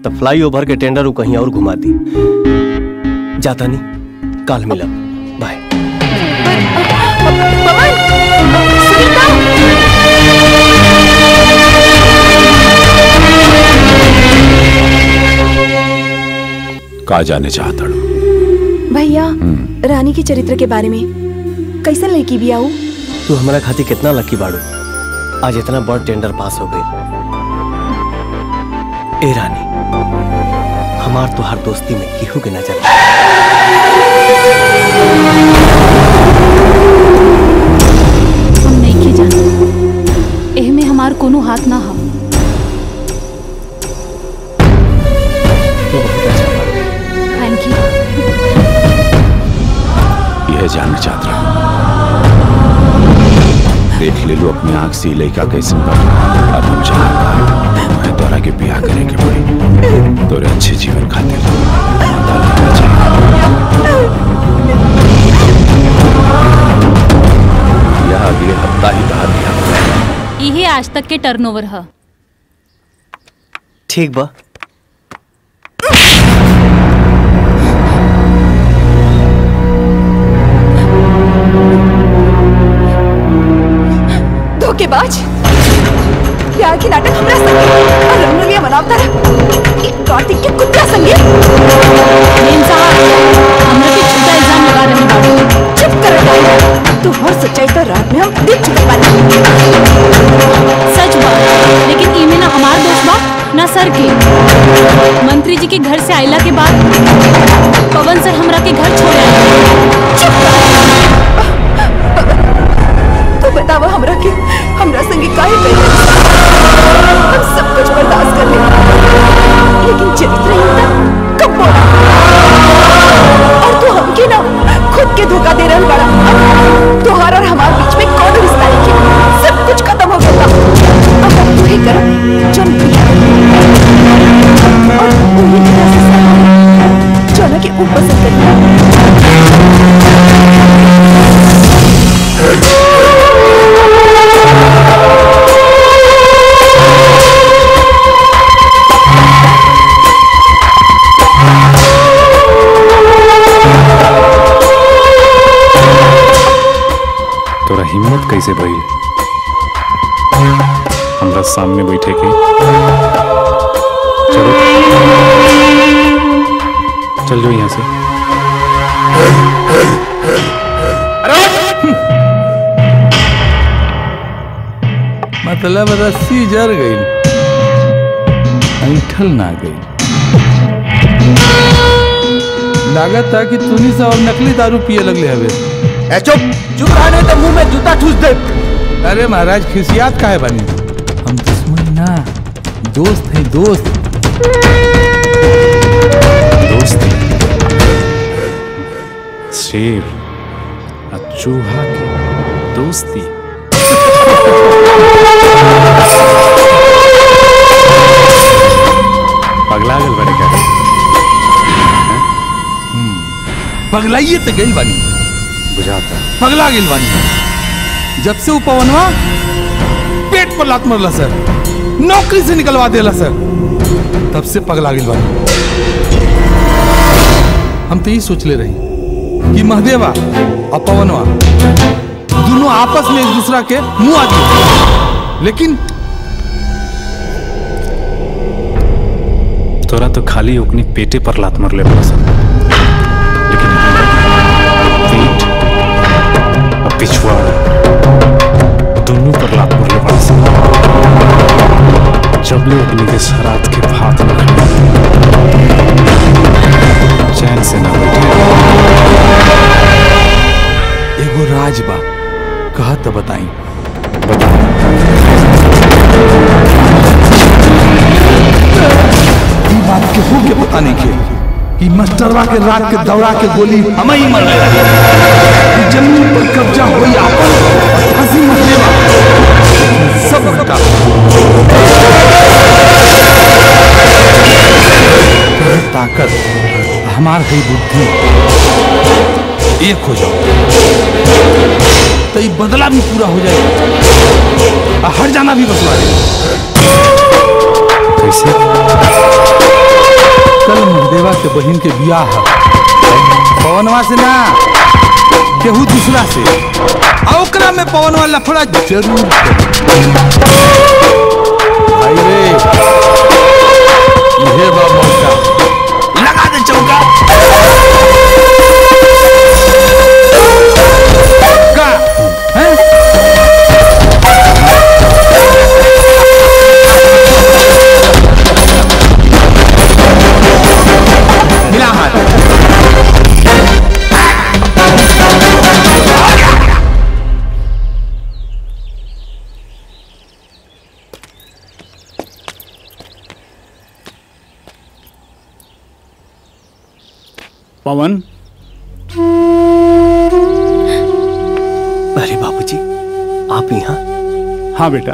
तो फ्लाई ओवर के टेंडर उ कहीं और घुमा दी। जाता नहीं। काल मिला। बाय का जाने चाहता हूँ भैया रानी के चरित्र के बारे में कैसा लड़की भी आऊ? तू हमारा खातिर कितना लकी बाड़ू। आज इतना बड़ टेंडर पास हो गई। ए रानी हमार तुहार दोस्ती में केहू के नज़र हम नहीं के जाना। एह में हमार कोनो हाथ ना हो थैंक यू। यह जानना चाहता हूँ। देख ले लो अपनी आँख से लड़का कैसे बना अब हम आगे ब्याह करेंगे भाई। तोरे अच्छे जीवन खातिर। यह अगले हफ़्ता ही तहार दिया यही आज तक के टर्नओवर है। ठीक बा। धोखेबाज। मनावता रहा। कार्तिक के कुत्ता संगे। चुप तू हर सच्चाई तो रात में हम देख चुके बानी सच बात, लेकिन इमे ना हमार दोष बा ना सर के। मंत्री जी के घर से आइला के बाद, पवन सर हमरा के घर छोड़ आए। तू बतावा हमरा के हमरा संगे काहे कर हम सब कुछ बर्दाश्त कर ले। लेकिन चरित्रहीनता कब बोला? और तू हमके ना खुद के धोखा दे रहल बड़ा? तोहार और हमार बीच में कौन रिश्ता है के सब कुछ खत्म हो गया अब हम तू ही कर जो और वही तरह से सब के ऊपर से कैसे भइल हमरा सामने बैठे के चलो। चल जो यहाँ से। मतलब रस्सी जर गई। ऐठल ना गई। लागत था कि तूनी और नकली दारू पिए लगले हवे। चुप। चुप रहने तो मुँह में जूता ठूस दे। अरे महाराज खिसियात का है बनी? हम दुश्मन ना। दोस्त है दोस्त। दोस्ती। शेर चूहा की दोस्ती। पगला गल बड़े क्या? पगलाइए तो गई बानी। बुझाता पगला गेल बानी जब से वो पवनवा पेट पर लात मरला सर। नौकरी से निकलवा देला सर। तब से पगला गेल बानी हम तो यही सोचले रही कि महदेवा और पवनवा दोनों आपस में एक दूसरा के मुँह आदमी लेकिन तोरा तो खाली ओकनी पेटे पर लात मरले पड़सन लेकिन पिछवाड़ दोनों पर लात मरले पड़सन जब ले ओकनी के सरात के भात में खड़े चैन से ना एगो राज बा। कहा तो बताई? बात के हो के पता नहीं के कि के रात के दौड़ा के गोली हम ही मर गए ज़मीन पर कब्जा हो और सब ताकत हमार बुद्धि। एक हो जाओ। तो बदला भी पूरा हो जाएगा। हर जाना भी बसवा कैसे? कल महदेवा के बहन के बियाह है। पवनवा से ना। केहू दूसरा से। औकरा में वाला लफड़ा ज़रूर लगा दे चौका। अरे बाबूजी आप यहाँ? हाँ बेटा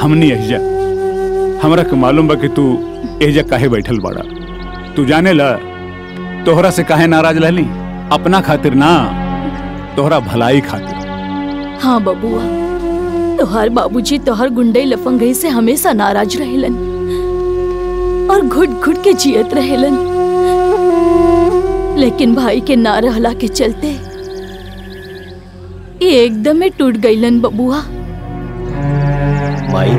हमनी एहिजा हमरा के मालूम बा कि तू एहिजा काहे बैठल बाड़ा। तू जाने ला तोहरा से काहे नाराज़ रहली? अपना खातिर ना तोहरा भलाई खातिर। हाँ बबुआ तोहार बाबूजी तोहार गुंडई लफंगई से हमेशा नाराज़ रहेलन। और घुट घुट के जियत रहेलन। लेकिन भाई के ना रहला के चलते ये एकदम ही टूट गईलन बबुआ। माई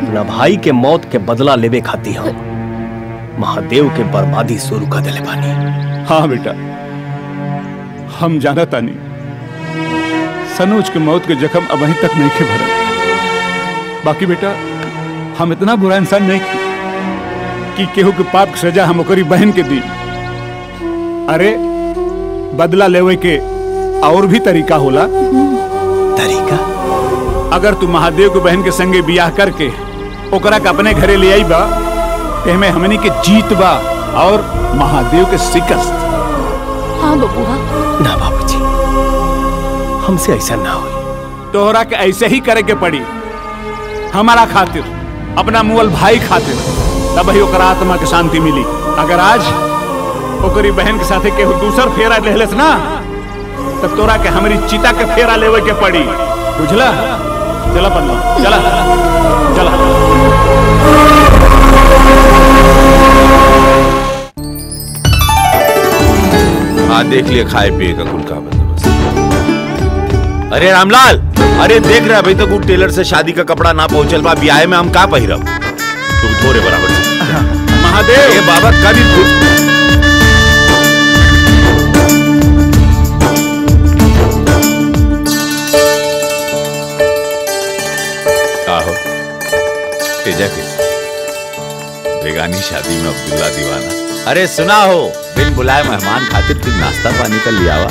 अपना भाई के मौत के बदला लेवे खाती हम महादेव के बर्बादी शुरू कर दिले बानी हाँ बेटा हम जाना तानी सनोज के मौत के जख्म अब अभी तक नहीं भरल बाकी बेटा हम इतना बुरा इंसान नहीं की कि केहू के पाप के सजा हम ओकरी बहन के दी। अरे बदला लेवे के और भी तरीका होला। तरीका? अगर तू महादेव के बहन के संगे बियाह करके ओकरा के अपने घरे ले आई बा तेमे हमनी के जीत बा और महादेव के शिकस्त। हाँ बबुआ। ना बाबूजी हमसे ऐसा ना हो तोहरा के ऐसे ही करे के पड़ी। हमारा खातिर अपना मुअल भाई खातिर तब ही ओकरा आत्मा के शांति मिली। अगर आज ओकरी बहन के साथे केहू दूसर फेरा लेहलस ना तब तोरा के हमारी चिता के फेरा लेवे के पड़ी। बुझला? चला पन्ना चला। चला। हाँ देख लिया खाए पिए का कुल का बंदोबस्त। अरे रामलाल अरे देख रहे अभी तक वो टेलर से शादी का कपड़ा ना पहुंचल बा ब्याह में हम का पहिरब? तू थोड़े बराबर महादेव! ये बाबा कभी बेगानी शादी में अब्दुल्ला दीवाना। अरे सुना हो बिन बुलाए मेहमान खातिर कुछ नाश्ता पानी का लिया हुआ।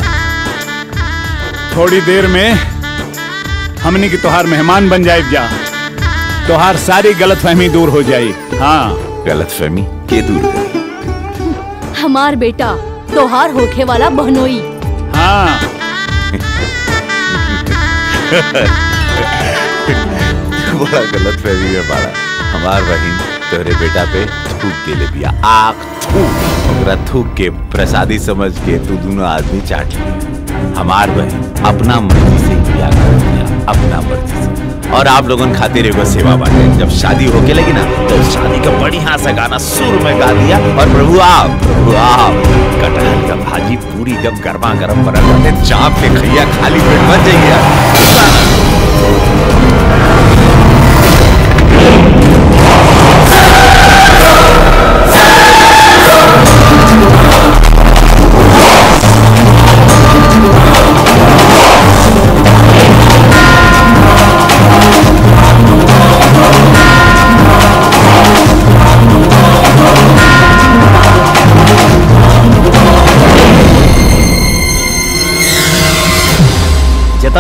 थोड़ी देर में हमने की तोहार मेहमान बन जाए जा। तोहार सारी गलतफहमी दूर हो जाए हाँ। गलतफहमी के दूर हमार बेटा तोहार होखे वाला बहनोई हाँ। बड़ा गलत फहमी है बाड़ा। हमार बहन तोहरे बेटा पे थूक के ले बिया। आख, थूक। ओकरा थूक के प्रसादी समझ के तू दोनों आदमी चाट लिए हमार बहन अपना मर्ज़ी से बिया कर दिया अपना मर्ज़ी से। और आप लोगन खातिर एगो सेवा बाटे। जब शादी होके लगी ना तो शादी का बढ़िया सा गाना सुर में गा दिया। और प्रभु आप प्रभु आप, कटहल का भाजी पूरी जब गर्मा गर्म बना जाते चाप के खैया खाली पेट बन जाइए।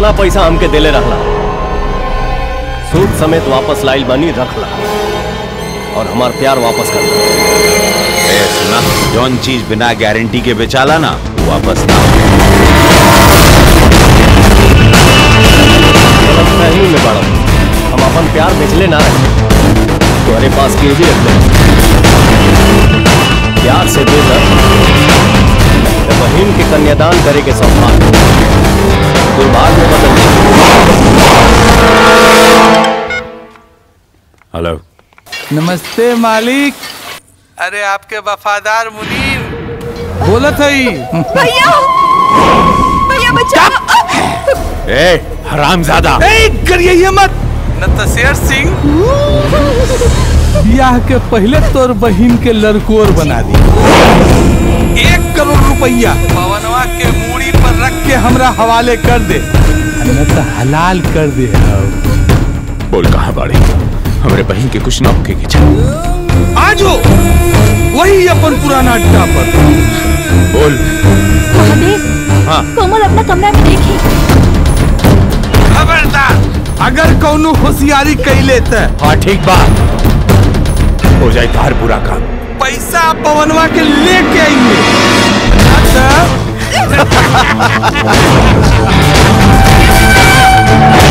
जितना पैसा हमके देले रहला। सूद समेत वापस लाइल बनी रखला। और हमार प्यार वापस कर सुना जौन चीज़ बिना गारंटी के बेचाला ना वापस ना गलतफहमी में बड़ा हम अपन प्यार बेचले ना रहे। तुम्हारे तो पास के भी रखले प्यार से दे तो बहन के कन्यादान करे के सम्मान दुर्भाग्य में बदल हेलो। नमस्ते मालिक। अरे आपके वफादार मुनीर। बोलत हई भैया। भैया बचा ए हरामजादा। ए करिए ये मत। न तो सिंह। ब्याह के पहले तोर बहिन के लड़कोर बना दी। एक करोड़ रुपया। पवनवा के के हमरा हवाले कर दे। तो हलाल कर दे बोल कहाँ बाड़ी? हमरे बहन के कुछ ना होके आजो वही अपन पुराना अड्डा पर। बोल। हाँ। कोमल अपना कमरा में देखी। खबरदार अगर कौनो होशियारी कैले त हाँ ठीक बा हो जाए तार पूरा काम। पैसा पवनवा के लेके आइए Ha ha ha ha ha!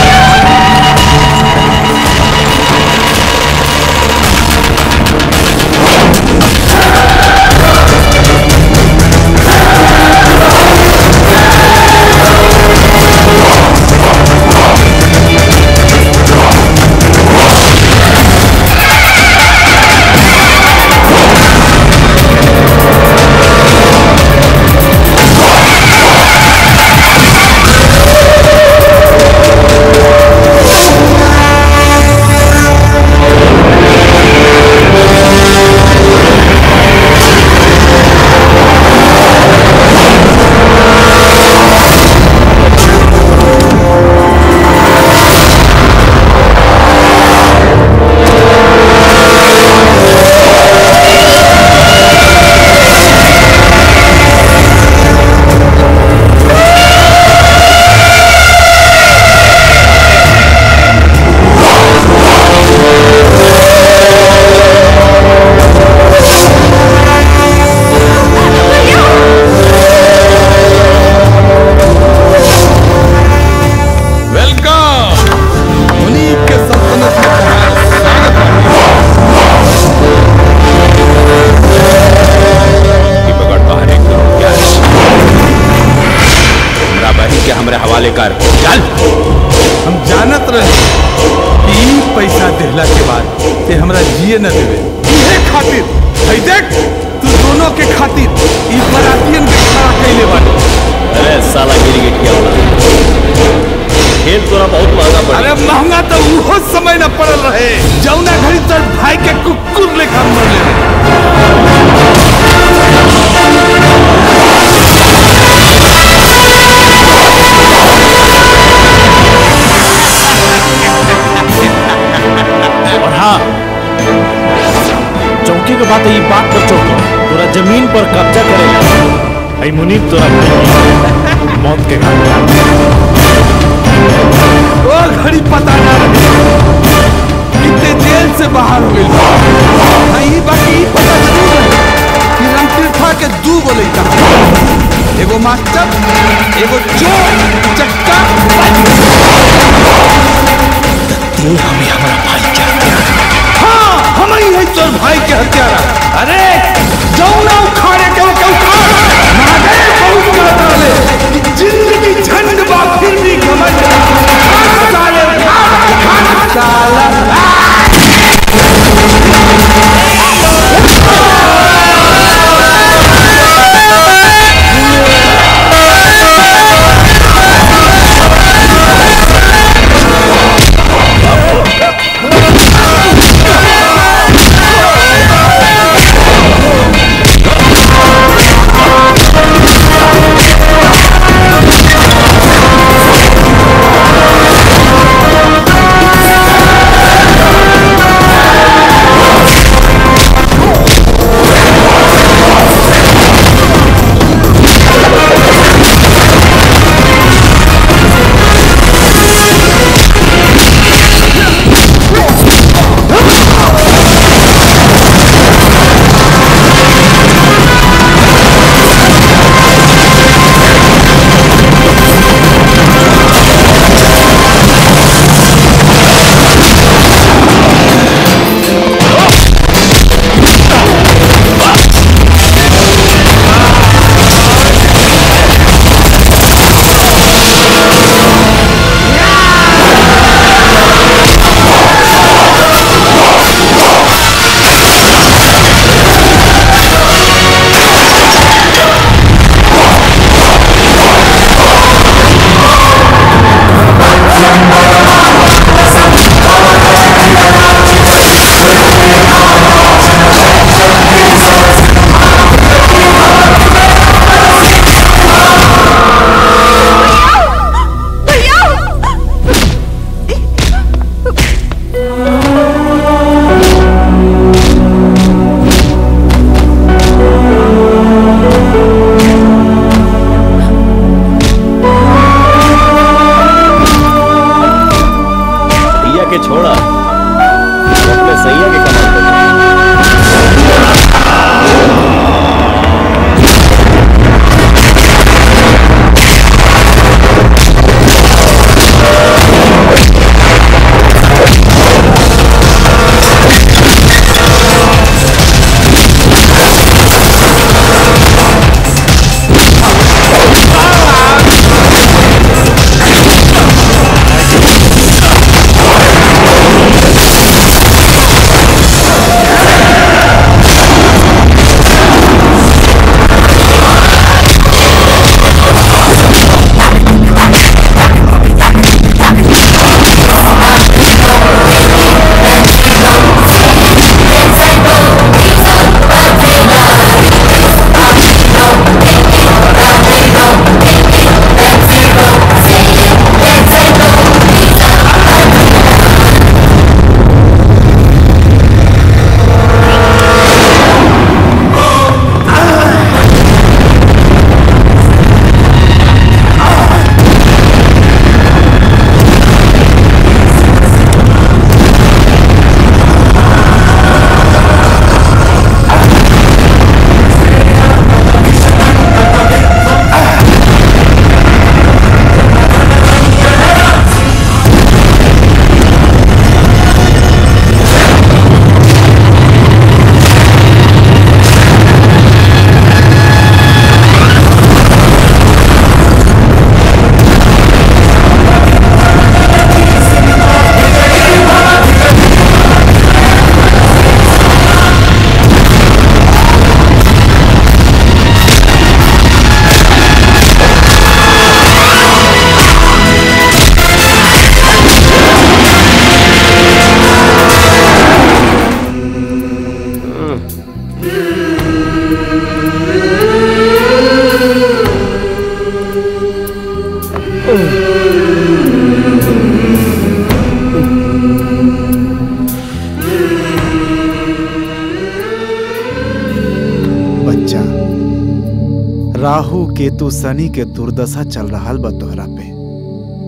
Shani के दुर्दशा चल रहा बा तोहरा पे।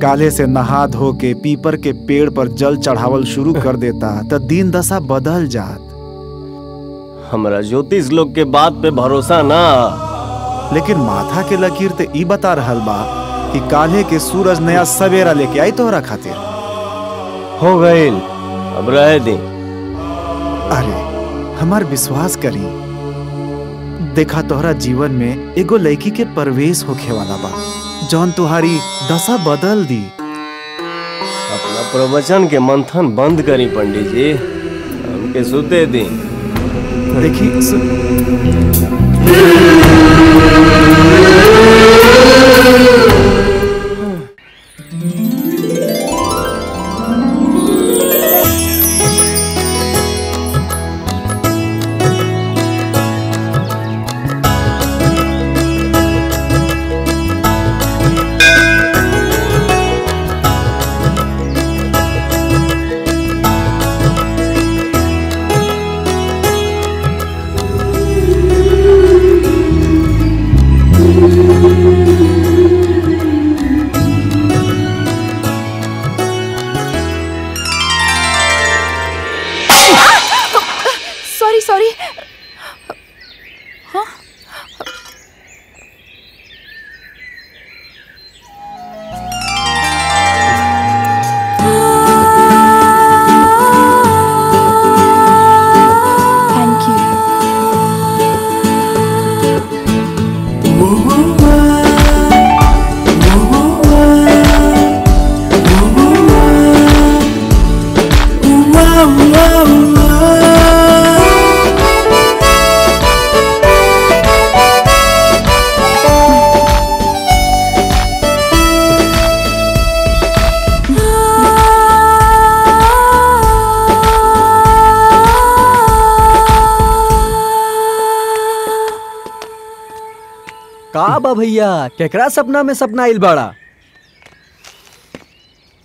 काले से नहा धो के पीपर के पेड़ पर जल चढ़ावल शुरू कर देता तो दिन दशा बदल जात। हमरा ज्योतिष लोग के बात पे भरोसा ना। लेकिन माथा के लकीर ते ई बता रहल बा कि काले के सूरज नया सवेरा लेके आई तोहरा खातिर। हो गईल अब रहे दी। अरे हमार विश्वास करी। देखा तोहरा जीवन में एगो लड़की के प्रवेश होखे वाला बा। जौन तुहारी दशा बदल दी। अपना प्रवचन के मंथन बंद करी पंडित जी हमके सुते दी देखी सॉरी केकरा सपना में सपना आइल बाड़ा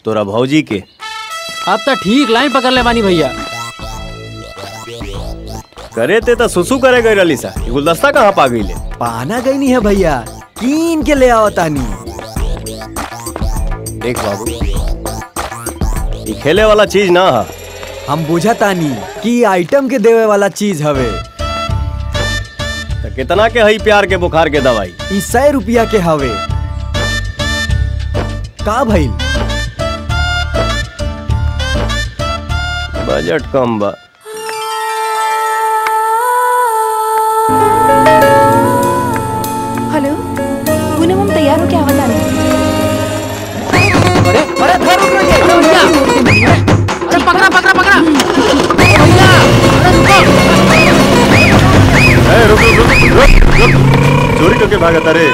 तोरा भौजी के। अब तो ठीक लाइन पकड़ ले बानी भैया। करे ते तो सुसु करे गई रली सा। ये गुलदस्ता कहाँ पा गई ले? पाना गई नहीं है भैया कीन के ले आओ तानी देख बाबू ये खेले वाला चीज़ ना है। हम बुझा तानी कि आइटम के देवे वाला चीज़ हवे। कितना के हई प्यार के बुखार के दवाई? ई सौ रुपया के हवे। का भइल? बजट कम बा। हेलो पूनम हम तैयार हो क्या बता अरे अरे धर रुक रही अरे पकड़ा पकड़ा पकड़ा। ए, रुक। रुक रुक रुक रुक चोरी करके भागता रे।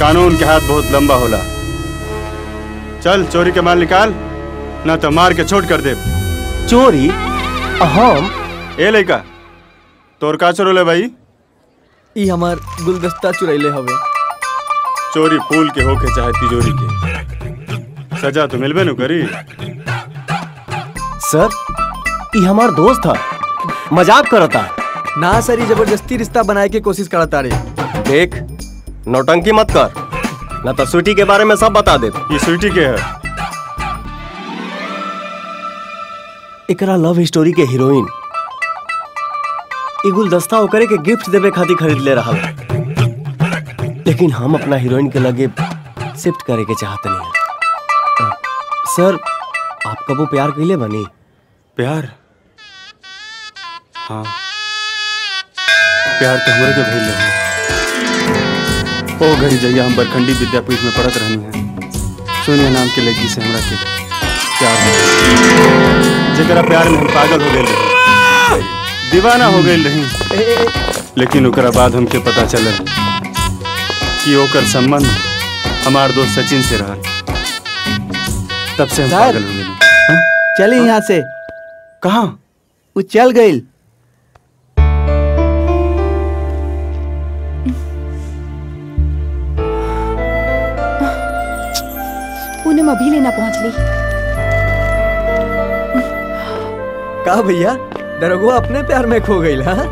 कानून के हाथ बहुत लंबा होला। चल चोरी के माल निकाल ना तो मार के छोट कर दे चोरी? हम ए लइका तोर का चोरोले भाई? ई हमार गुलदस्ता चुरैले हवे। चोरी फूल के होके चाहे तिजोरी के। सजा तो मिलबे नु करी। सर ये हमार दोस्त था मज़ाक करता। ना सर ज़बरदस्ती रिश्ता बनाए के कोशिश करता रे। देख नौटंकी मत कर। ना तो स्वीटी के बारे में सब बता दे। ये स्वीटी के है। एकरा लव स्टोरी के हीरोइन गुलदस्ता ओकरे के गिफ्ट देवे खातिर खरीद ले रहा लेकिन हम अपना हीरोइन के लगे शिफ्ट करे के चाहते नहीं सर आप कबो प्यार कैले बनी। प्यार? हाँ। प्यार तो हमरे के भइल रहे। ओ घड़ी जइया हम बरखंडी विद्यापीठ में पढ़त रहनी है। सोनिया नाम के लड़की से हमरा के प्यार हो गइल। प्यार में हम पागल हो गए रही। दीवाना हो गए रही। लेकिन ओकरा बाद हमके पता चलल कि ओकर संबंध हमार दोस्त सचिन से रहा तब से हम पागल हो गए चली यहाँ से। कहाँ? वो चल गई पूनम अभी लेना पहुँच ली का भैया? दरोगा अपने प्यार में खो गई हाँ?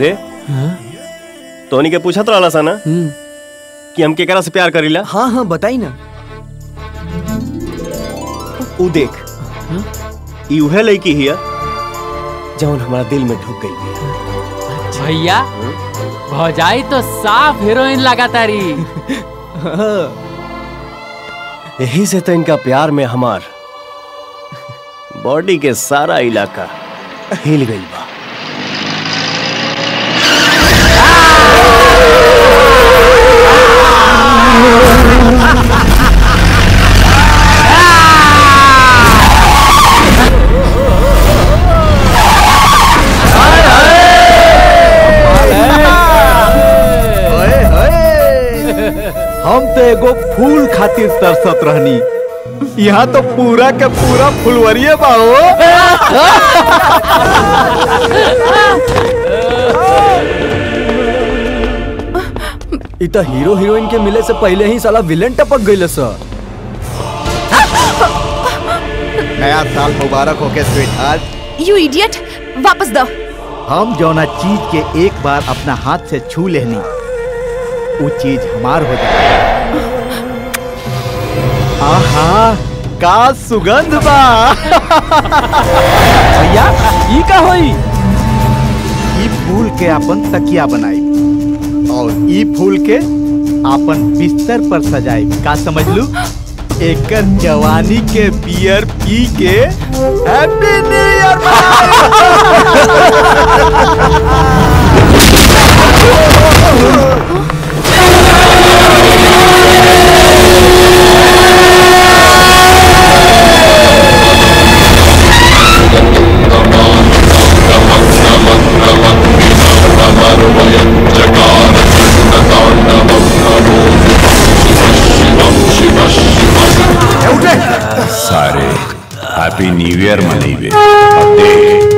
रे? तोनी के पूछत रहला सा ना कि हम केकरा से प्यार करीला हाँ हाँ बताई ना। ऊ देख। ई उहे लड़की हिया जौन हमारा दिल में ढुक गई भैया? भौजाई तो साफ़ हीरोइन लगा तारी यही से तो इनका प्यार में हमार बॉडी के सारा इलाका हिल गई बा। हम तो एगो फूल खातिर तरसत रहनी। यहाँ तो पूरा के पूरा फुलवरिये बाहो इ त हीरो हीरोइन के मिले से पहले ही साला विलेन टपक गइल सर नया साल मुबारक हो के स्वीट यू इडियट वापस दो। हम जौना चीज़ के एक बार अपना हाथ से छू लेनी। वो चीज़ हमार हो जाए। आहा, का सुगंध बा। भैया, ई का होई? ई फूल के अपन तकिया बनाई। और ई फूल के अपन बिस्तर पर सजाई। का समझ लू एकर जवानी के बियर पी के हैप्पी न्यू ईयर सारे हैप्पी न्यू ईयर मनेबे अब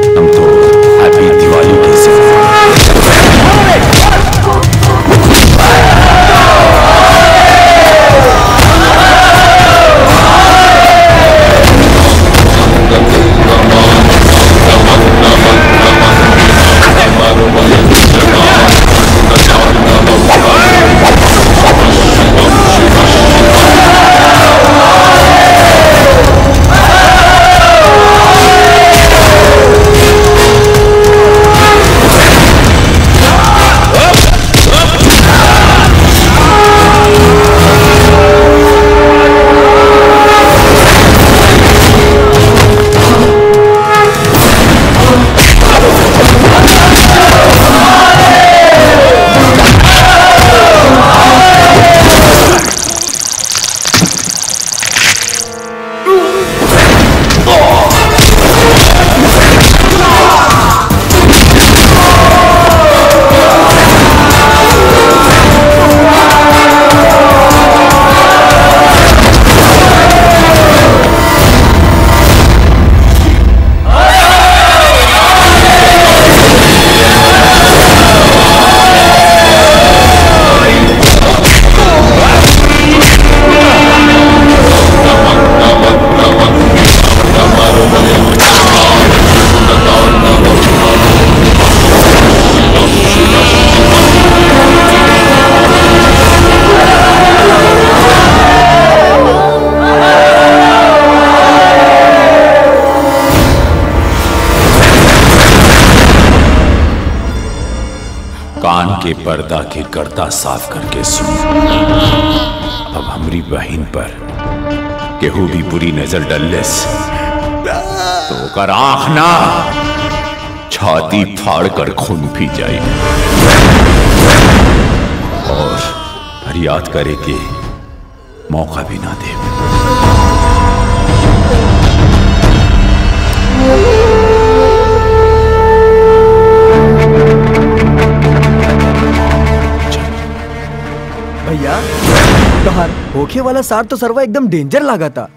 के पर्दा के गर्दा साफ़ करके सुन। अब हमरी बहन पर केहू भी बुरी नज़र डलस तो ओकर आँख ना छाती फाड़ कर खून पी जाए। और फरियाद करे के मौका भी ना दे। तोहार होखे वाला सार तो सरवा एकदम डेंजर लगा था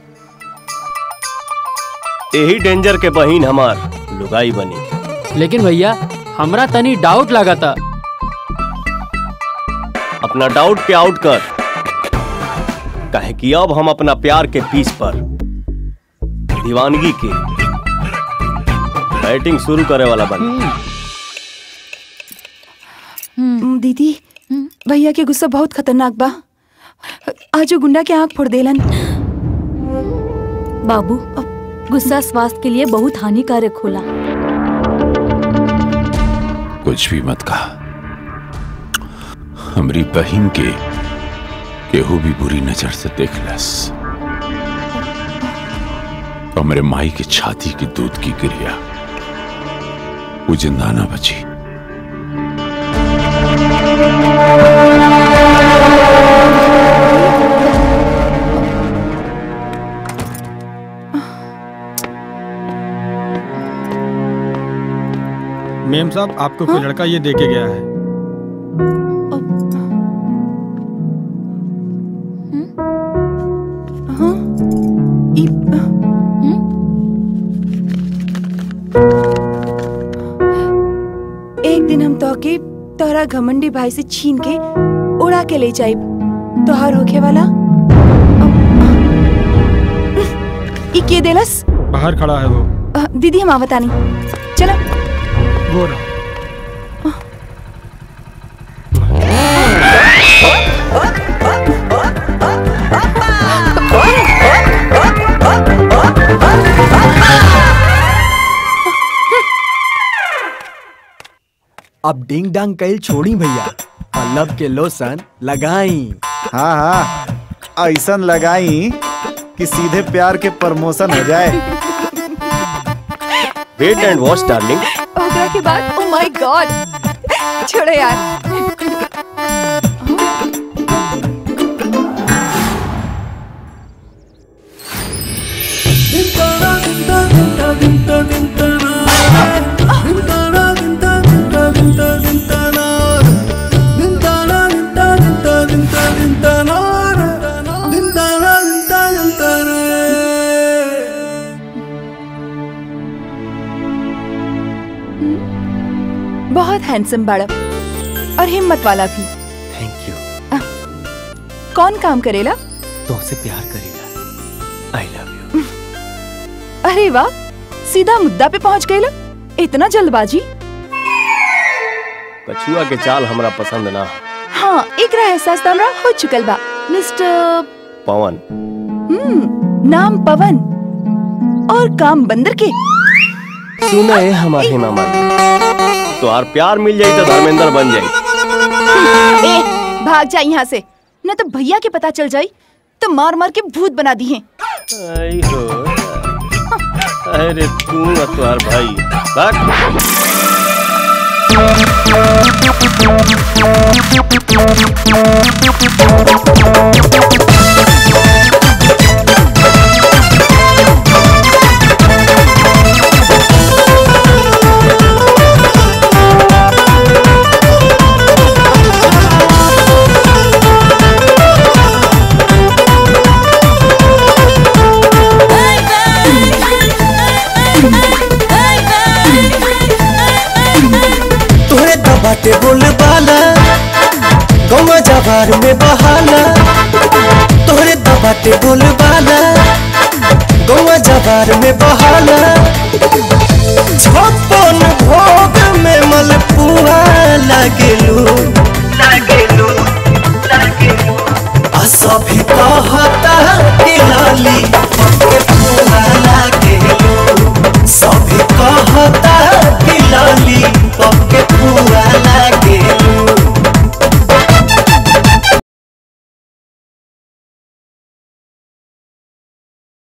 यही डेंजर के बहिन हमार लुगाई बनी। लेकिन भैया हमरा तनी डाउट लगा था अपना डाउट पे आउट कर। कहे कि अब हम अपना प्यार के पीस पर दीवानगी की बैटिंग शुरू करे वाला बन दीदी भैया के गुस्सा बहुत खतरनाक बा। आजो गुंडा के आँख फोड़ देलन। बाबू गुस्सा स्वास्थ्य के लिए बहुत हानिकारक होला। कुछ भी मत कहा। हमारी बहन के केहू भी बुरी नज़र से देख लस। हमरे माई के छाती की दूध की क्रिया वो ज़िंदा ना बची। मेम साहब आपको कोई लड़का ये दे के गया है? हाँ? एक दिन हम तो के तोहरा घमंडी भाई से छीन के उड़ा के ले जाइब तोहार होखे वाला। के देलस? बाहर खड़ा है वो। दीदी हम आवतानी। चलो। वो रहा। अब डिंग डांग कैल छोड़ी भैया। और लब के लोशन लगाई। हाँ हाँ। ऐसा लगाई कि सीधे प्यार के प्रमोशन हो जाए। वेट एंड वॉच डार्लिंग के बाद ओ माय गॉड छोड़ो यार। हैंडसम बाड़ा और हिम्मत वाला भी। थैंक यू कौन काम करेला? तुमसे प्यार करेगा। आई लव यू अरे वाह सीधा मुद्दा पे पहुँच गए इतना जल्दबाजी? कछुआ के चाल हमरा पसंद ना। हाँ एकरा एहसास तो हमरा हो चुकल बा। मिस्टर पवन। हम्म नाम पवन। और काम बंदर के। सुना है हमारे हेमा तो आर प्यार मिल जाई तो धर्मेंद्र बन जाई ए, भाग जा यहाँ से। न तो भैया के पता चल जाई तो मार मार के भूत बना दी है। अरे तू और भाई। भाग। बाटे बोलबाला गौवा जवार में बहाला तोरे दबाटे बोलबाला गौवा जवार में बहाला छप्पन भोग में मलपुआ लागेलू लागेलू लागेलू असभी कहता कि लाली के पुआ लागे।